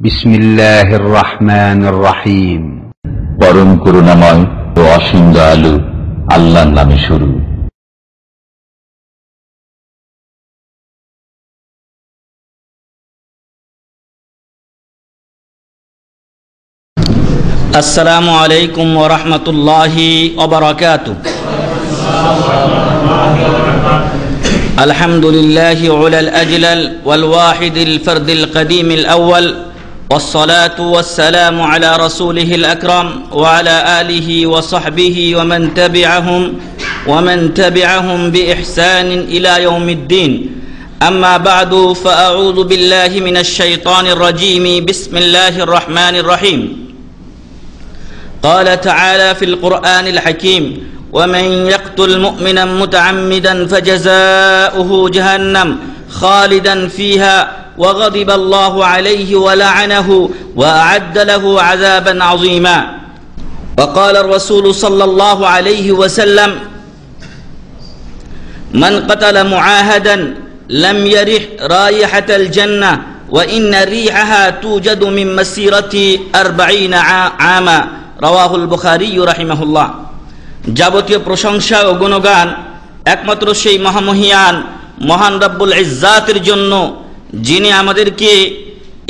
بسم الله الرحمن الرحيم পরম করুণাময় ও অসীম দয়ালু আল্লাহর নামে শুরু السلام عليكم ورحمة الله وبركاته الحمد لله على الأجلل والواحد الفرد القديم الأول والصلاة والسلام على رسوله الأكرم وعلى آله وصحبه ومن تبعهم ومن تبعهم بإحسان إلى يوم الدين. أما بعد فأعوذ بالله من الشيطان الرجيم. بسم الله الرحمن الرحيم. قال تعالى في القرآن الحكيم ومن يقتل مؤمنا متعمدا فجزاؤه جهنم خالدا فيها وغضب الله عليه ولعنه وأعد له عذابا عظيما وقال الرسول صلى الله عليه وسلم من قتل معاهدا لم يرح رائحة الجنة وإن ريحها توجد من مسيرة أربعين عاما রওয়াহুল বুখারি রাহিমাহুল্লাহ যাবতীয় প্রশংসা ও গুণগান একমাত্র সেই মহামহিয়ান মহান রব্বুল ইজ্জাতের জন্য যিনি আমাদেরকে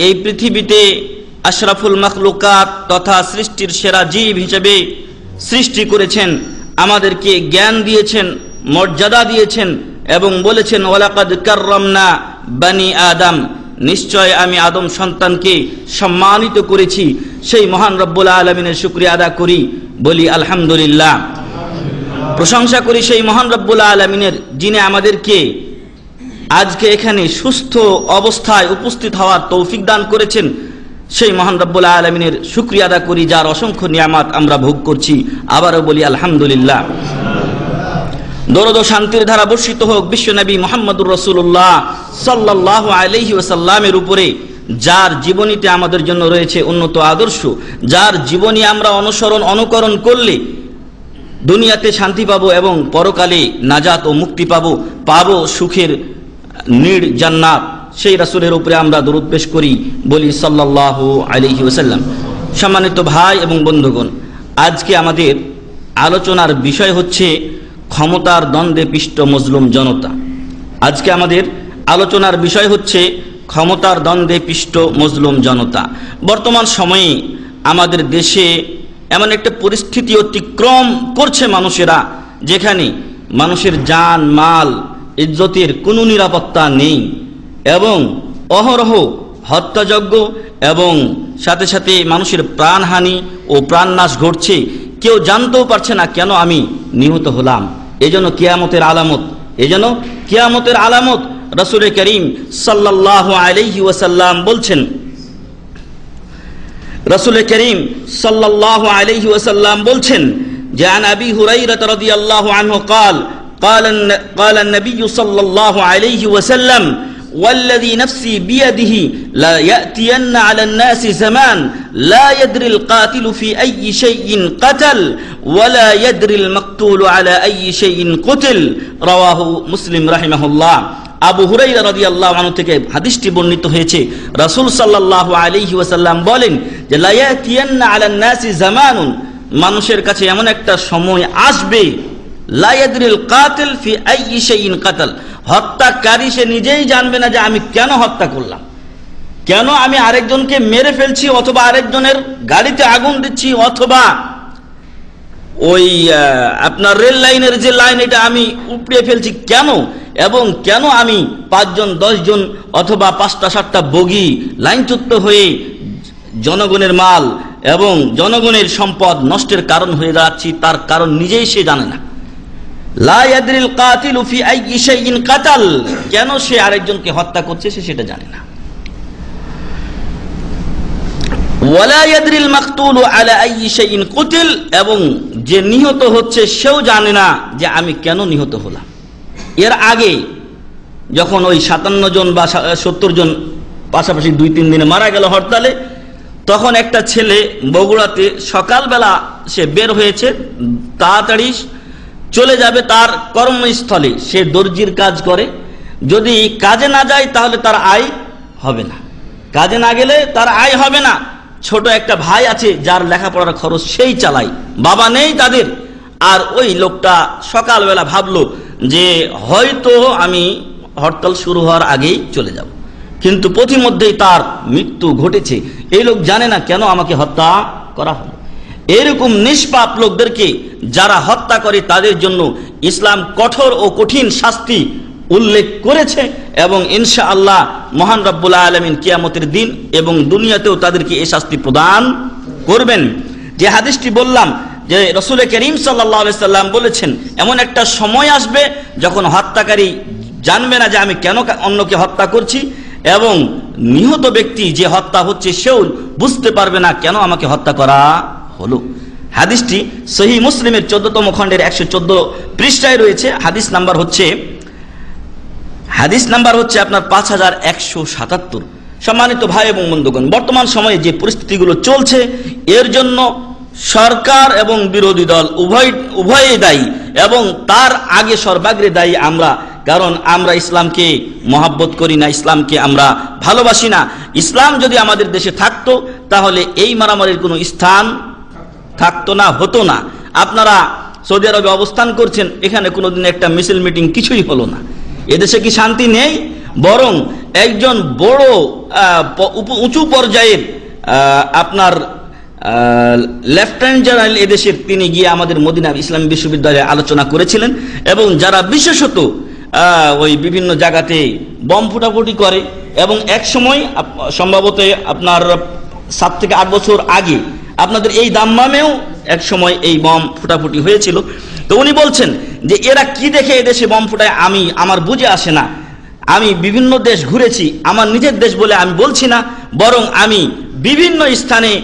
এই পৃথিবীতে আশরাফুল মখলুকাত তথা সৃষ্টির সেরা জীব হিসেবে সৃষ্টি করেছেন, আমাদেরকে জ্ঞান দিয়েছেন, মর্যাদা দিয়েছেন এবং বলেছেন ওলাকাদ কার্রমনা বানি আদম। নিশ্চয় আমি আদম সন্তানকে সম্মানিত করেছি। সেই মহান রব্বুল আলমিনের শুক্রিয়া আদা করি, বলি আলহামদুলিল্লাহ। প্রশংসা করি সেই মহান রব্বুল আলমিনের, যিনি আমাদেরকে আজকে এখানে সুস্থ অবস্থায় উপস্থিত হওয়ার তৌফিক দান করেছেন সেই মহান রব্বুল আলমিনের শুক্রিয়া আদা করি, যার অসংখ্য নিয়ামাত আমরা ভোগ করছি। আবারও বলি, আলহামদুলিল্লাহ। দরদ শান্তির ধারা বর্ষিত হোক বিশ্বনবী মোহাম্মদুর রসুল্লাহ সাল্লাহ আলহি ওসাল্লামের উপরে, যার জীবনীতে আমাদের জন্য রয়েছে উন্নত আদর্শ, যার জীবনী আমরা অনুসরণ, অনুকরণ করলে দুনিয়াতে শান্তি পাবো এবং পরকালে নাজাত ও মুক্তি পাবো পাবো সুখের নিড় জান্নাত। সেই রাসুলের উপরে আমরা দরুদ পেশ করি, বলি সাল্লাহ আলহি ওসাল্লাম সম্মানিত ভাই এবং বন্ধুগণ, আজকে আমাদের আলোচনার বিষয় হচ্ছে ক্ষমতার দ্বন্দ্বে পিষ্ট মজলুম জনতা। আজকে আমাদের আলোচনার বিষয় হচ্ছে ক্ষমতার দ্বন্দ্বে পিষ্ট মজলুম জনতা। বর্তমান সময়ে আমাদের দেশে এমন একটা পরিস্থিতি অতিক্রম করছে মানুষেরা, যেখানে মানুষের যান, মাল ইজ্জতের কোনো নিরাপত্তা নেই এবং অহরহ হত্যাযজ্ঞ এবং সাথে সাথে মানুষের প্রাণহানি ও প্রাণনাশ ঘটছে কেউ জানতেও পারছে না কেন আমি নিহত হলাম এজন্য কিয়ামতের আলামত এজন্য কিয়ামতের আলামত রসুল করিম সাল্লাহ আলহি ওয়াসাল্লাম বলছেন রসুল করিম সাল্লাহ আলহি ওয়াসাল্লাম বলছেন যে আন আবি হুরাইরত রাদিয়াল্লাহু আনহু قال قال قال النبي صلى الله عليه وسلم والذي نفسي بيده لا يأتين على الناس زمان لا يدري القاتل في أي شيء قتل ولا يدري المقتول على أي شيء قتل رواه مسلم رحمه الله আবু হুরাইরা রাদিয়াল্লাহু আনহু থেকে হাদিসটি বর্ণিত হয়েছে রাসূল সাল্লাল্লাহু আলাইহি ওয়াসাল্লাম বলেন যে লা ইয়াতিয়ান্না আলান নাসি জামানুন মানুষের কাছে এমন একটা সময় আসবে লা ইয়াদরিল কাতিল ফি কাতাল। হত্যাকারী সে নিজেই জানবে না যে আমি কেন হত্যা করলাম। কেন আমি আরেকজনকে মেরে ফেলছি অথবা আরেকজনের গাড়িতে আগুন দিচ্ছি অথবা ওই আপনার রেল লাইনের যে লাইন এটা আমি উপড়ে ফেলছি কেন? এবং কেন আমি পাঁচজন, দশজন অথবা পাঁচটা, সাতটা বগি লাইনচ্যুত হয়ে জনগণের মাল এবং জনগণের সম্পদ নষ্টের কারণ হয়ে যাচ্ছি তার কারণ নিজেই সে জানে না। কাতিল কেন সে আরেকজনকে হত্যা করছে সে সেটা জানে না। এবং যে নিহত হচ্ছে সেও জানে না যে আমি কেন নিহত হলাম। এর আগে যখন ওই সাতান্ন জন বা সত্তর জন পাশাপাশি দুই তিন দিনে মারা গেল হরতালে, তখন একটা ছেলে বগুড়াতে সকালবেলা সে বের হয়েছে, তাড়াতাড়ি চলে যাবে তার কর্মস্থলে। সে দর্জির কাজ করে। যদি কাজে না যায়, তাহলে তার আয় হবে না। কাজে না গেলে তার আয় হবে না। ছোট একটা ভাই আছে, যার লেখাপড়ার খরচ সেই চালায়। বাবা নেই তাদের। আর ওই লোকটা সকালবেলা ভাবলো যে, হয়তো আমি হরতাল শুরু হওয়ার আগেই চলে যাব। কিন্তু পথিমধ্যেই তার মৃত্যু ঘটেছে। এই লোক জানে না কেন আমাকে হত্যা করা হলো। এরকম নিষ্পাপ লোকদেরকে যারা হত্যা করে, তাদের জন্য ইসলাম কঠোর ও কঠিন শাস্তি উল্লেখ করেছে এবং ইনশা আল্লাহ মহান রব্বুল আলমিন কিয়ামতের দিন এবং দুনিয়াতেও তাদেরকে এই শাস্তি প্রদান করবেন। যে হাদিসটি বললাম যে রসুল করিম সাল্লাম বলেছেন, এমন একটা সময় আসবে যখন হত্যাকারী জানবে না যে আমি কেন অন্যকে হত্যা করছি এবং নিহত ব্যক্তি যে হত্যা হচ্ছে সেও বুঝতে পারবে না কেন আমাকে হত্যা করা হলো। হাদিসটি সহি মুসলিমের চোদ্দতম খণ্ডের একশো চোদ্দ পৃষ্ঠায় রয়েছে। হাদিস নাম্বার হচ্ছে, হাদিস নাম্বার হচ্ছে আপনার পাঁচ হাজার একশো সাতাত্তর। সম্মানিত ভাই এবং বন্ধুগণ, বর্তমান সময়ে যে পরিস্থিতিগুলো চলছে, এর জন্য সরকার এবং বিরোধী দল উভয় উভয়ই দায়ী এবং তার আগে সর্বাগ্রে দায়ী আমরা, কারণ আমরা ইসলামকে মহাব্বত করি না, ইসলামকে আমরা ভালোবাসি না। ইসলাম যদি আমাদের দেশে থাকতো, তাহলে এই মারামারির কোনো স্থান থাকতো না, হতো না। আপনারা সৌদি আরবে অবস্থান করছেন, এখানে কোনোদিন একটা মিছিল মিটিং কিছুই হলো না। এদেশে কি শান্তি নেই? বরং একজন বড় উঁচু পর্যায়ের আপনার লেফটেন্যান্ট জেনারেল এদেশের তিনি গিয়ে আমাদের মদিনা ইসলামী বিশ্ববিদ্যালয়ে আলোচনা করেছিলেন এবং যারা বিশেষত ওই বিভিন্ন জায়গাতে বম ফুটাফুটি করে এবং এক সময় সম্ভবত আপনার সাত থেকে আট বছর আগে আপনাদের এই দাম্মামেও এক সময় এই বম ফুটাফুটি হয়েছিল। তো উনি বলছেন যে, এরা কি দেখে এদেশে বম ফুটায়? আমি, আমার বুঝে আসে না। আমি বিভিন্ন দেশ ঘুরেছি, আমার নিজের দেশ বলে আমি বলছি না। বরং আমি বিভিন্ন স্থানে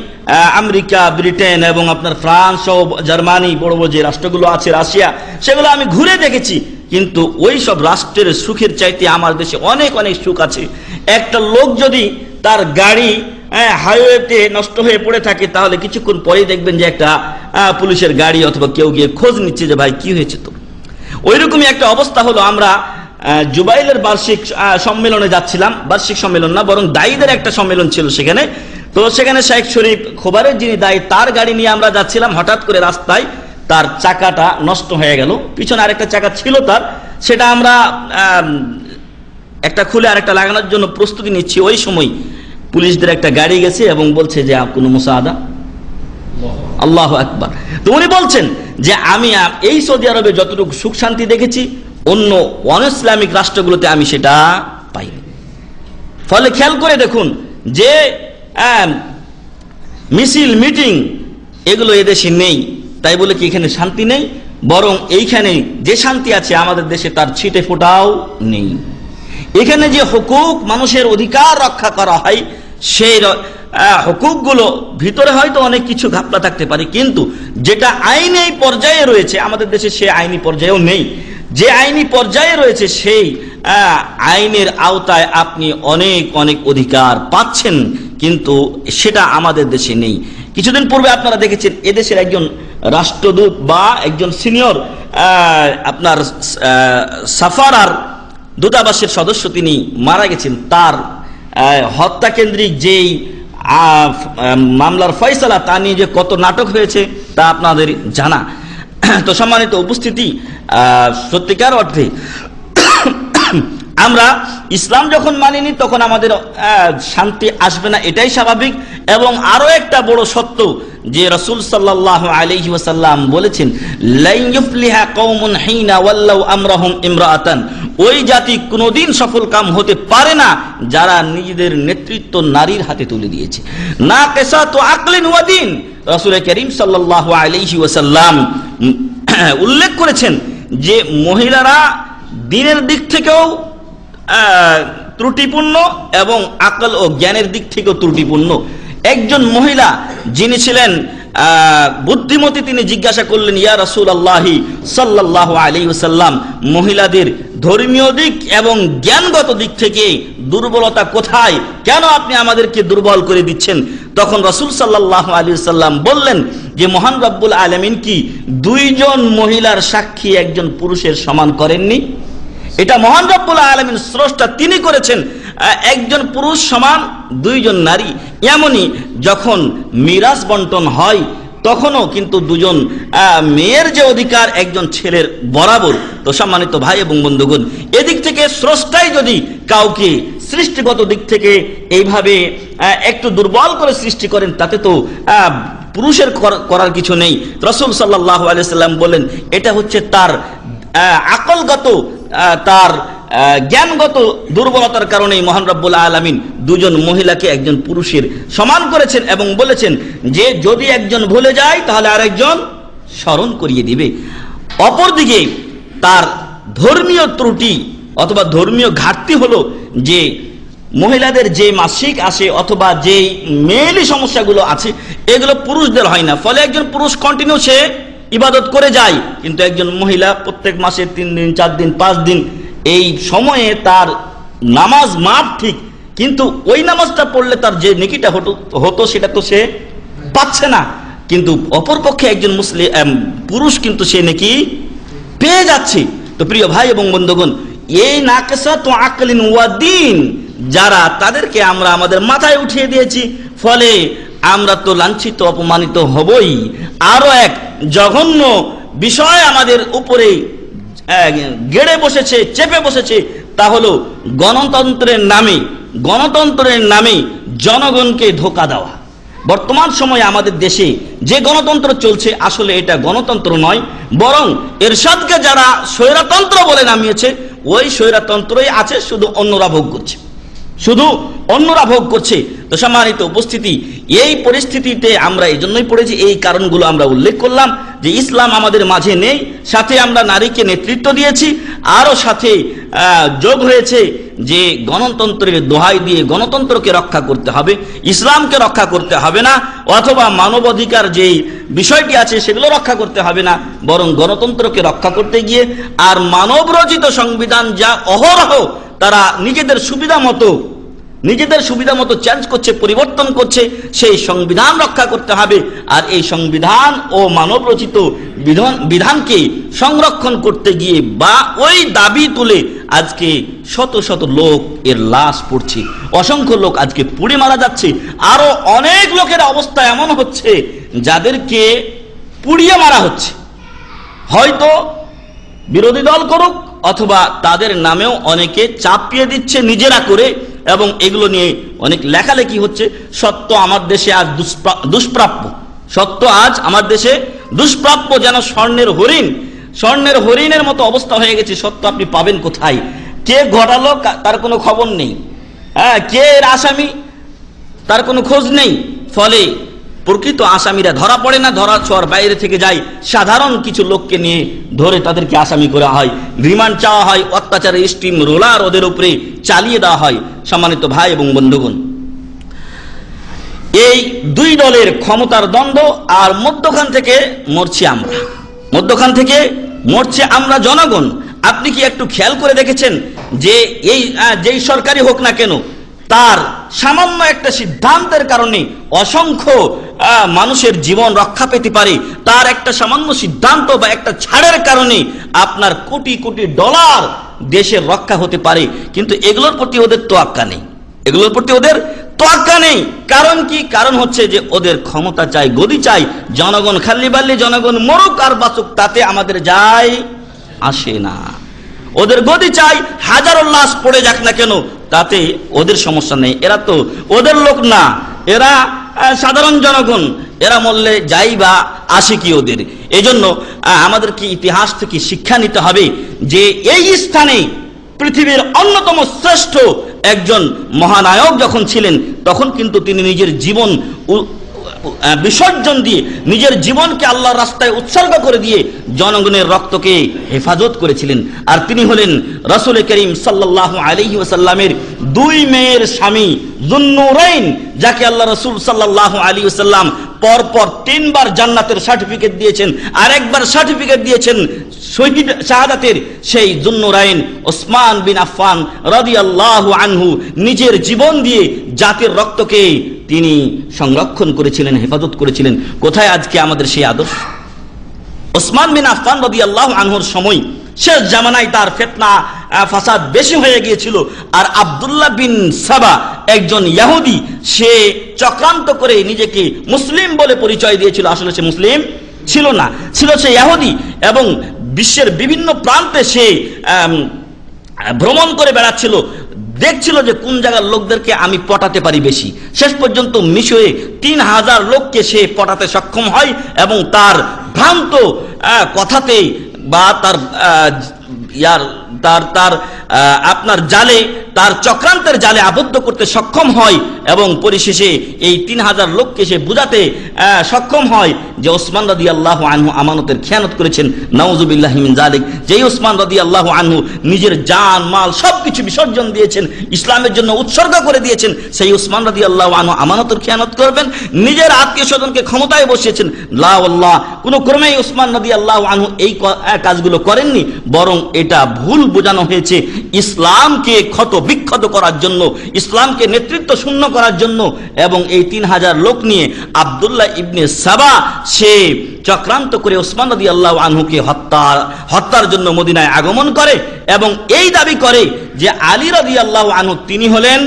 আমেরিকা, ব্রিটেন এবং আপনার ফ্রান্স ও জার্মানি, বড় বড় যে রাষ্ট্রগুলো আছে, রাশিয়া, সেগুলো আমি ঘুরে দেখেছি। কিন্তু ওই সব রাষ্ট্রের সুখের চাইতে আমার দেশে অনেক অনেক সুখ আছে। একটা লোক যদি তার গাড়ি হাইওয়েতে নষ্ট হয়ে পড়ে থাকে, তাহলে কিছুক্ষণ পরেই দেখবেন যে একটা পুলিশের গাড়ি অথবা কেউ গিয়ে খোঁজ নিচ্ছে যে ভাই কি হয়েছে তো। ওইরকমই একটা অবস্থা হলো আমরা জুবাইলের বার্ষিক সম্মেলনে যাচ্ছিলাম। বার্ষিক সম্মেলন না, বরং দায়ীদের একটা সম্মেলন ছিল সেখানে। তো সেখানে শেখ শরীফ খোবারের যিনি দায়ী, তার গাড়ি নিয়ে আমরা যাচ্ছিলাম। হঠাৎ করে রাস্তায় তার চাকাটা নষ্ট হয়ে গেল। পিছনে আরেকটা চাকা ছিল তার। সেটা আমরা একটা খুলে আরেকটা লাগানোর জন্য প্রস্তুতি নিচ্ছি। ওই সময় পুলিশদের একটা গাড়ি গেছে এবং বলছে যে কোনো মুসাদা? আল্লাহ আকবার। তো উনি বলছেন যে আমি এই সৌদি আরবে যতটুকু সুখ শান্তি দেখেছি, অন্য অন ইসলামিক রাষ্ট্রগুলোতে আমি সেটা পাইনি। ফলে খেয়াল করে দেখুন যে মিছিল, মিটিং এগুলো এদেশে নেই। তাই বলে কি এখানে শান্তি নেই? বরং এইখানে যে শান্তি আছে আমাদের দেশে তার ছিটে ফোটাও নেই। এখানে যে হুকুক মানুষের অধিকার রক্ষা করা হয় সেই হুকুকগুলো ভিতরে হয়তো অনেক কিছু ঘাপলা থাকতে পারে, কিন্তু যেটা আইনি পর্যায়ে রয়েছে, আমাদের দেশে সে আইনি পর্যায়েও নেই, যে আইনি পর্যায়ে রয়েছে সেই আইনের আওতায় আপনি অনেক অনেক অধিকার পাচ্ছেন, কিন্তু সেটা আমাদের দেশে নেই। কিছুদিন পূর্বে আপনারা দেখেছেন, এদেশের একজন রাষ্ট্রদূত বা একজন সিনিয়র আপনার সাফারার দূতাবাসের সদস্য তিনি মারা গেছেন, তার হত্যা কেন্দ্রিক যেই মামলার ফয়সলা তা নিয়ে যে কত নাটক হয়েছে তা আপনাদের জানা। তো সম্মানিত উপস্থিতি সত্যিকার অর্থে আমরা ইসলাম যখন মানিনি তখন আমাদের শান্তি আসবে না, এটাই স্বাভাবিক। এবং আরও একটা বড় সত্য যে রসুল সাল্লাহ আলাইহি ওয়াসাল্লাম বলেছেন ওই জাতি কোনোদিন সফল কাম হতে পারে না যারা নিজেদের নেতৃত্ব নারীর হাতে তুলে দিয়েছে। না কেসা তো আকলেন ওয়াদিন রসুল করিম সাল্লাহ আলাইহি ওসাল্লাম উল্লেখ করেছেন যে মহিলারা দিনের দিক থেকেও ত্রুটিপূর্ণ এবং আকল ও জ্ঞানের দিক থেকেও ত্রুটিপূর্ণ। একজন মহিলা যিনি ছিলেন বুদ্ধিমতী তিনি জিজ্ঞাসা করলেন, ইয়া রাসূল আল্লাহি সাল্লাহ আলী সাল্লাম মহিলাদের ধর্মীয় দিক এবং জ্ঞানগত দিক থেকে দুর্বলতা কোথায়? কেন আপনি আমাদেরকে দুর্বল করে দিচ্ছেন? তখন রসুল সাল্লাহ আলী সাল্লাম বললেন যে, মহান রব্বুল আলমিন কি দুইজন মহিলার সাক্ষী একজন পুরুষের সমান করেননি? এটা মহান রব্বুল আলমিন স্রষ্টা তিনি করেছেন। একজন পুরুষ সমান, দুইজন নারী। এমনই যখন মিরাজ বন্টন হয়, তখনও কিন্তু দুজন মেয়ের যে অধিকার একজন ছেলের বরাবর। তো সম্মানিত ভাই এবং বন্ধুগণ, এদিক থেকে স্রষ্টাই যদি কাউকে সৃষ্টিগত দিক থেকে এইভাবে একটু দুর্বল করে সৃষ্টি করেন, তাতে তো পুরুষের কর- করার কিছু নেই। রসুল সাল্লাহ আলিয়াল্লাম বলেন, এটা হচ্ছে তার আকলগত তার জ্ঞানগত দুর্বলতার কারণে মহান রব্বুল আলমিন দুজন মহিলাকে একজন পুরুষের সমান করেছেন এবং বলেছেন যে যদি একজন ভুলে যায়, তাহলে আরেকজন স্মরণ করিয়ে দিবে। অপরদিকে তার ধর্মীয় ত্রুটি অথবা ধর্মীয় ঘাটতি হলো যে মহিলাদের যে মাসিক আসে অথবা যে মেয়েলি সমস্যাগুলো আছে, এগুলো পুরুষদের হয় না। ফলে একজন পুরুষ কন্টিনিউ সে ইবাদত করে যায়, কিন্তু একজন মহিলা প্রত্যেক মাসে তিন দিন, চার দিন, পাঁচ দিন এই সময়ে তার নামাজ মাপ ঠিক, কিন্তু ওই নামাজটা পড়লে তার যে নেকিটা হতো সেটা তো সে পাচ্ছে না। কিন্তু অপরপক্ষে একজন মুসলিম পুরুষ কিন্তু সে নাকি পেয়ে যাচ্ছে। তো প্রিয় ভাই এবং বন্ধুগণ, এই নাকেসা তো আকলিন ওয়াদিন যারা তাদেরকে আমরা আমাদের মাথায় উঠিয়ে দিয়েছি, ফলে আমরা তো লাঞ্ছিত, অপমানিত হবই। আরও এক জঘন্য বিষয় আমাদের উপরে গেড়ে বসেছে, চেপে বসেছে, তা হলো গণতন্ত্রের নামে গণতন্ত্রের নামে জনগণকে ধোকা দেওয়া। বর্তমান সময়ে আমাদের দেশে যে গণতন্ত্র চলছে, আসলে এটা গণতন্ত্র নয়, বরং এরশাদকে যারা স্বৈরাতন্ত্র বলে নামিয়েছে, ওই স্বৈরাতন্ত্রই আছে, শুধু অন্যরা ভোগ করছে। শুধু অন্যরা ভোগ করছে। তো সম্মানিত উপস্থিতি, এই পরিস্থিতিতে আমরা এই জন্যই পড়েছি, এই কারণগুলো আমরা উল্লেখ করলাম। যে ইসলাম আমাদের মাঝে নেই, সাথে আমরা নারীকে নেতৃত্ব দিয়েছি, আরও সাথে যোগ হয়েছে যে গণতন্ত্রের দোহাই দিয়ে গণতন্ত্রকে রক্ষা করতে হবে, ইসলামকে রক্ষা করতে হবে না, অথবা মানবাধিকার যেই বিষয়টি আছে সেগুলো রক্ষা করতে হবে না, বরং গণতন্ত্রকে রক্ষা করতে গিয়ে আর মানবরচিত সংবিধান যা অহরহ তারা নিজেদের সুবিধা মতো নিজেদের সুবিধা মতো চেঞ্জ করছে, পরিবর্তন করছে, সেই সংবিধান রক্ষা করতে হবে। আর এই সংবিধান ও মানব রচিত বিধান, বিধানকে সংরক্ষণ করতে গিয়ে বা ওই দাবি তুলে আজকে শত শত লোক এর লাশ পড়ছে। অসংখ্য লোক আজকে পুড়ে মারা যাচ্ছে। আরও অনেক লোকের অবস্থা এমন হচ্ছে যাদেরকে পুড়িয়ে মারা হচ্ছে। হয়তো বিরোধী দল করুক অথবা তাদের নামেও অনেকে চাপিয়ে দিচ্ছে নিজেরা করে। এবং এগুলো নিয়ে অনেক লেখালেখি হচ্ছে। সত্য আমার দেশে আজ দুষ্প্রাপ্য। সত্য আজ আমার দেশে দুষ্প্রাপ্য যেন স্বর্ণের হরিণ, স্বর্ণের হরিণের মতো অবস্থা হয়ে গেছে। সত্য আপনি পাবেন কোথায়? কে ঘটালো তার কোনো খবর নেই। হ্যাঁ কে এর আসামি, তার কোনো খোঁজ নেই। ফলে প্রকৃত আসামিরা ধরা পড়ে না, ধরা ছোঁয়ার বাইরে থেকে যায়। সাধারণ কিছু লোককে নিয়ে ধরে তাদেরকে আসামি করা হয়। রিমান্ড চাওয়া হয় অত্যাচারের স্টিম রোলার ওদের উপরে চালিয়ে দেওয়া হয়। সম্মানিত ভাই এবং বন্ধুগণ, এই দুই দলের ক্ষমতার দ্বন্দ্ব আর মধ্যখান থেকে মরছি আমরা। মধ্যখান থেকে মরছে আমরা জনগণ। আপনি কি একটু খেয়াল করে দেখেছেন যে এই যেই সরকারি হোক না কেন, তার সামান্য একটা সিদ্ধান্তের কারণে অসংখ্য মানুষের জীবন রক্ষা পেতে পারে। তার একটা সামান্য সিদ্ধান্ত বা একটা ছাড়ের কারণে আপনার কোটি কোটি ডলার দেশের রক্ষা হতে পারে। কিন্তু এগুলোর প্রতি ওদের তোয়াক্কা নেই। এগুলোর প্রতি ওদের তোয়াক্কা নেই। কারণ কি? কারণ হচ্ছে যে ওদের ক্ষমতা চাই, গদি চাই। জনগণ খাল্লি বাল্লি জনগণ মরুক আর বাঁচুক, তাতে আমাদের যায় আসে না। ওদের গদি চাই, হাজারো লাশ পড়ে যাক না কেন? তাতে ওদের সমস্যা নেই। এরা তো ওদের লোক না। এরা সাধারণ জনগণ। এরা মরলে যাই বা আসে কি ওদের? এজন্য আমাদেরকে ইতিহাস থেকে শিক্ষা নিতে হবে যে এই স্থানে পৃথিবীর অন্যতম শ্রেষ্ঠ একজন মহানায়ক যখন ছিলেন, তখন কিন্তু তিনি নিজের জীবন বিসর্জন দিয়ে নিজের জীবনকে আল্লাহর রাস্তায় উৎসর্গ করে দিয়ে জনগণের রক্তকে হেফাজত করেছিলেন। আর তিনি হলেন রসুল করিম সাল্লাহ আলহি ওসাল্লামের দুই মেয়ের স্বামী জুন্নুরাইন, যাকে আল্লাহ রসুল সাল্লাহ আলী ওসাল্লাম পরপর তিনবার জান্নাতের সার্টিফিকেট দিয়েছেন আরেকবার সার্টিফিকেট দিয়েছেন শহীদ শাহাদাতের সেই জুন্নুরাইন ওসমান বিন আফফান রাদিয়াল্লাহু আনহু নিজের জীবন দিয়ে জাতির রক্তকে তিনি সংরক্ষণ করেছিলেন, হেফাজত করেছিলেন। কোথায় আজকে আমাদের সেই আদর্শ? ওসমান বিন আফফান রাদিয়াল্লাহু আনহুর সময় শেষ জামানায় তার ফেতনা ফাসাদ বেশি হয়ে গিয়েছিল। আর আবদুল্লাহ বিন সাবা একজন ইয়াহুদি, সে চক্রান্ত করে নিজেকে মুসলিম বলে পরিচয় দিয়েছিল। আসলে সে মুসলিম ছিল না, ছিল সে ইয়াহুদি এবং বিশ্বের বিভিন্ন প্রান্তে সে ভ্রমণ করে বেড়াচ্ছিল। দেখছিল যে কোন জায়গার লোকদেরকে আমি পটাতে পারি বেশি। শেষ পর্যন্ত মিশয়ে তিন হাজার লোককে সে পটাতে সক্ষম হয় এবং তার ভ্রান্ত কথাতেই বা তার তার তার আপনার জালে, তার চক্রান্তের জালে আবদ্ধ করতে সক্ষম হয় এবং পরিশেষে এই তিন হাজার লোককে সে বুঝাতে সক্ষম হয় যে ওসমান রদি আল্লাহ আনহু আমানতের খেয়ানত করেছেন। নওজুবিল্লাহ মিন জালিক যেই ওসমান রদি আল্লাহ আনহু নিজের জান, মাল সবকিছু বিসর্জন দিয়েছেন, ইসলামের জন্য উৎসর্গ করে দিয়েছেন, সেই ওসমান রদি আল্লাহ আনহু আমানতের খেয়ানত করবেন, নিজের আত্মীয় স্বজনকে ক্ষমতায় বসিয়েছেন। লা আল্লাহ কোনো ক্রমেই ওসমান নদী আল্লাহ আনহু এই কাজগুলো করেননি, বরং এটা ভুল বোঝানো হয়েছে। ইসলামকে ক্ষত বিক্ষত করার জন্য, ইসলামকে নেতৃত্ব শূন্য করার জন্য এবং এই তিন হাজার লোক নিয়ে আবদুল্লাহ ইবনে সাবা, সে চক্রান্ত করে ওসমান নদী আল্লাহ আনহুকে হত্যা, হত্যার জন্য মদিনায় আগমন করে এবং এই দাবি করে যে আলী রদি আল্লাহ আনহু তিনি হলেন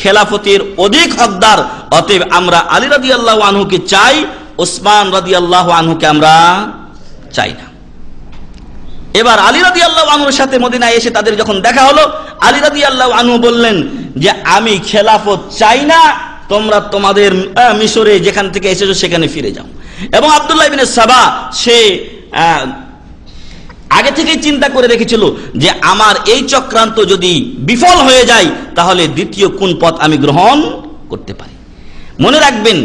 খেলাফতের অধিক হকদার। অতএব আমরা আলী রাদি আল্লাহ আনহুকে চাই, ওসমান রাদি আল্লাহ আনহুকে আমরা চাই না। এবার আলী আল্লাহ আনুর সাথে মদিনায় এসে তাদের যখন দেখা হলো, আলী আল্লাহ আনু বললেন যে, আমি খেলাফত চাই না, তোমরা তোমাদের মিশরে যেখান থেকে এসেছ সেখানে ফিরে যাও। এবং আব্দুল্লাহ ইবিন সাবা, সে আগে থেকেই চিন্তা করে রেখেছিল যে, আমার এই চক্রান্ত যদি বিফল হয়ে যায়, তাহলে দ্বিতীয় কোন পথ আমি গ্রহণ করতে পারি? মনে রাখবেন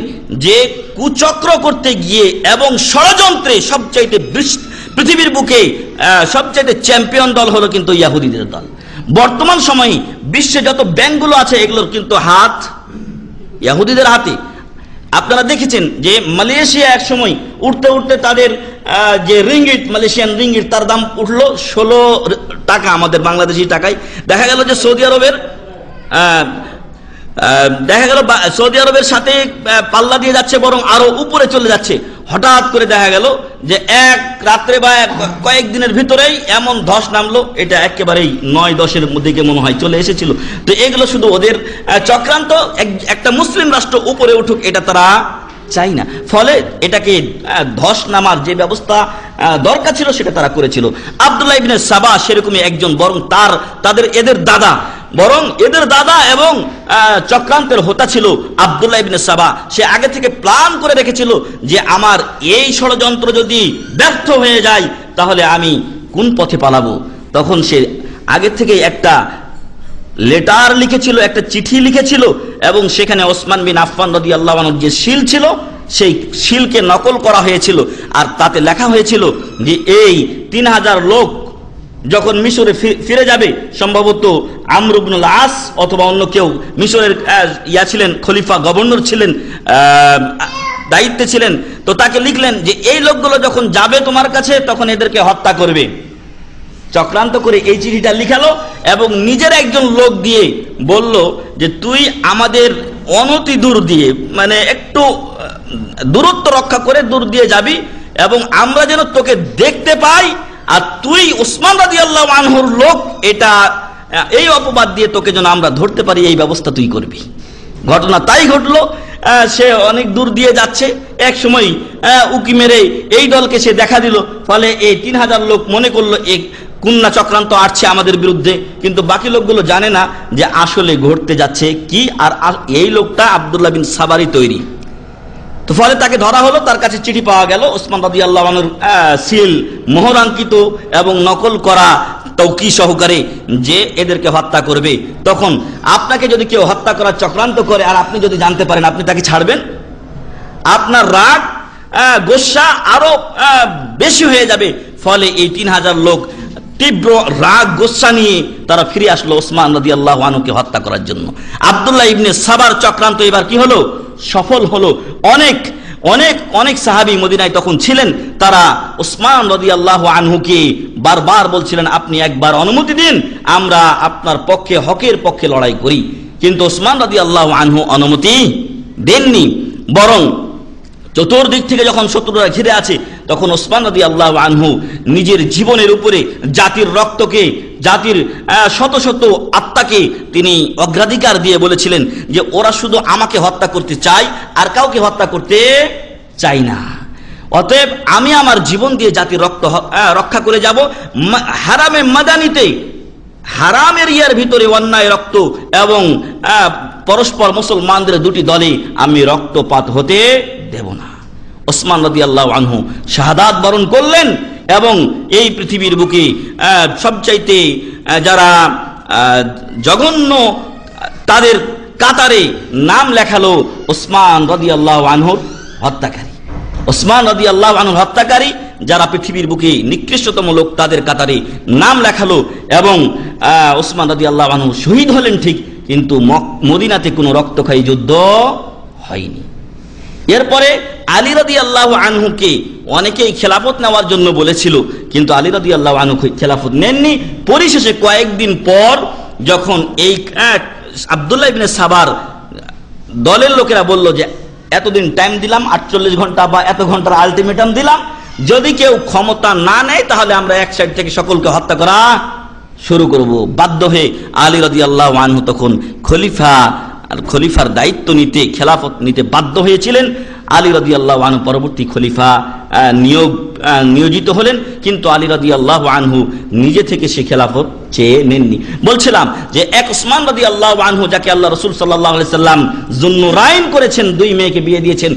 যে, কুচক্র করতে গিয়ে এবং ষড়যন্ত্রে সবচাইতে পৃথিবীর বুকে সবচাইতে চ্যাম্পিয়ন দল হলো কিন্তু ইয়াহুদিদের দল। বর্তমান সময়ে বিশ্বে যত ব্যাংকগুলো আছে, এগুলোর কিন্তু হাত ইয়াহুদিদের হাতে। আপনারা দেখেছেন যে মালয়েশিয়া এক সময় উঠতে উঠতে তাদের যে রিঙ্গিট মালয়েশিয়ান রিঙ্গিট তার দাম উঠল ষোলো টাকা, আমাদের বাংলাদেশি টাকায়। দেখা গেল যে সৌদি আরবের দেখা গেল সৌদি আরবের সাথে পাল্লা দিয়ে যাচ্ছে বরং আরও উপরে চলে যাচ্ছে। হঠাৎ করে দেখা গেল যে এক রাত্রে বা কয়েকদিনের ভিতরেই এমন ধস নামলো। এটা একেবারেই নয় দশের দিকে মনে হয় চলে এসেছিল। তো এগুলো শুধু ওদের চক্রান্ত। এক- একটা মুসলিম রাষ্ট্র উপরে উঠুক, এটা তারা চাই না। ফলে এটাকে ধস নামার যে ব্যবস্থা দরকার ছিল সেটা তারা করেছিল। আবদুল্লাহ ইবনে সাবা সেরকমই একজন, বরং তার, তাদের এদের দাদা বরং এদের দাদা এবং চক্রান্তের হোতা ছিল আবদুল্লাহ ইবনে সাবা। সে আগে থেকে প্ল্যান করে রেখেছিল যে আমার এই ষড়যন্ত্র যদি ব্যর্থ হয়ে যায়, তাহলে আমি কোন পথে পালাবো? তখন সে আগে থেকে একটা লেটার লিখেছিল, একটা চিঠি লিখেছিল, এবং সেখানে ওসমান বিন আফফান রদি আল্লাহ যে শিল ছিল, সেই শিলকে নকল করা হয়েছিল। আর তাতে লেখা হয়েছিল যে এই তিন হাজার লোক যখন মিশরে ফিরে যাবে, সম্ভবত আমরুবনুল আস অথবা অন্য কেউ মিশরের ইয়া ছিলেন, খলিফা, গভর্নর ছিলেন দায়িত্বে ছিলেন, তো তাকে লিখলেন যে, এই লোকগুলো যখন যাবে তোমার কাছে, তখন এদেরকে হত্যা করবে। চক্রান্ত করে এই চিঠিটা লিখালো এবং নিজের একজন লোক দিয়ে বলল যে, তুই আমাদের অনতি দূর দিয়ে মানে একটু দূরত্ব রক্ষা করে দূর দিয়ে যাবি এবং আমরা যেন তোকে দেখতে পাই আর তুই উসমান রাজি আল্লাহ আনহুর লোক, এটা এই অপবাদ দিয়ে তোকে যেন আমরা ধরতে পারি, এই ব্যবস্থা তুই করবি। ঘটনা তাই ঘটলো সে অনেক দূর দিয়ে যাচ্ছে, এক সময় উকি মেরে এই দলকে সে দেখা দিল, ফলে এই তিন হাজার লোক মনে করল এই কুন্না চক্রান্ত আসছে আমাদের বিরুদ্ধে, কিন্তু বাকি লোকগুলো জানে না যে আসলে ঘটতে যাচ্ছে কি, আর এই লোকটা আবদুল্লাহ বিন সাবারি তৈরি। তো ফলে তাকে ধরা হলো, তার কাছে চিঠি পাওয়া গেল। ওসমান রাদি আল্লাহ সিল মোহরাঙ্কিত এবং নকল করা তৌকি সহকারে যে এদেরকে হত্যা করবে। তখন আপনাকে যদি কেউ হত্যা করার চক্রান্ত করে, আর আপনি যদি জানতে পারেন, আপনি তাকে ছাড়বেন? আপনার রাগ গোসা আরও বেশি হয়ে যাবে। ফলে এই তিন হাজার লোক তীব্র রাগ, গোসা নিয়ে তারা ফিরে আসলো ওসমান নদী আল্লাহ আনুকে হত্যা করার জন্য। আবদুল্লাহ ইবনে সাবার চক্রান্ত এবার কি হলো? সফল হলো। অনেক অনেক অনেক সাহাবি মদিনায় তখন ছিলেন। তারা ওসমান রদি আল্লাহ আনহুকে বারবার বলছিলেন, আপনি একবার অনুমতি দিন, আমরা আপনার পক্ষে, হকের পক্ষে লড়াই করি। কিন্তু ওসমান রদি আল্লাহ আনহু অনুমতি দেননি, বরং চতুর্দিক থেকে যখন শত্রুরা ঘিরে আছে, তখন ওসমান নদী আল্লাহ আনহু নিজের জীবনের উপরে জাতির রক্তকে, জাতির শত শত আত্মাকে তিনি অগ্রাধিকার দিয়ে বলেছিলেন যে ওরা শুধু আমাকে হত্যা করতে চায় আর কাউকে হত্যা করতে চাই না। অতএব আমি আমার জীবন দিয়ে জাতির রক্ত রক্ষা করে যাব। হারামে মাদানিতে হারাম এরিয়ার ভিতরে অন্যায় রক্ত এবং পরস্পর মুসলমানদের দুটি দলে আমি রক্তপাত হতে দেব না। ওসমান নদী আল্লাহ আনহু শাহাদাত বরণ করলেন এবং এই পৃথিবীর বুকে সবচাইতে যারা জঘন্য, তাদের কাতারে নাম লেখালো ওসমান রদি আল্লাহ আনহুর হত্যাকারী। ওসমান রদি আল্লাহ আনহুর হত্যাকারী, যারা পৃথিবীর বুকে নিকৃষ্টতম লোক, তাদের কাতারে নাম লেখালো এবং ওসমান রদি আল্লাহ আনহু শহীদ হলেন ঠিক, কিন্তু মদিনাতে কোনো রক্তক্ষয়ী যুদ্ধ হয়নি। এরপরে আলী রাদি আল্লাহ আনহুকে অনেকেই খেলাফত নেওয়ার জন্য বলেছিল, কিন্তু আলী রাদি আল্লাহ আনহু খেলাফত নেননি। পরিশেষে কয়েকদিন পর যখন এই আবদুল্লাহ ইবনে সাবার দলের লোকেরা বলল যে, এতদিন টাইম দিলাম, আটচল্লিশ ঘণ্টা বা এত ঘণ্টার আলটিমেটাম দিলাম। যদি কেউ ক্ষমতা না নেয়, তাহলে আমরা এক সাইড থেকে সকলকে হত্যা করা শুরু করব। বাধ্য হয়ে আলী রদি আল্লাহ আনহু তখন খলিফা আর খলিফার দায়িত্ব নিতে, খেলাফত নিতে বাধ্য হয়েছিলেন। আলী রদি আল্লাহ আনহু পরবর্তী খলিফা নিয়োগ নিয়োজিত হলেন। কিন্তু আলী রদি আল্লাহ আনহু নিজে থেকে সে খেলাফত চেয়ে নেননি। বলছিলাম যে, এক ওসমান রদি আল্লাহ আনহু যাকে আল্লাহ রসুল সাল্লাহ সাল্লাম জুন্নুরাইন করেছেন, দুই মেয়েকে বিয়ে দিয়েছেন।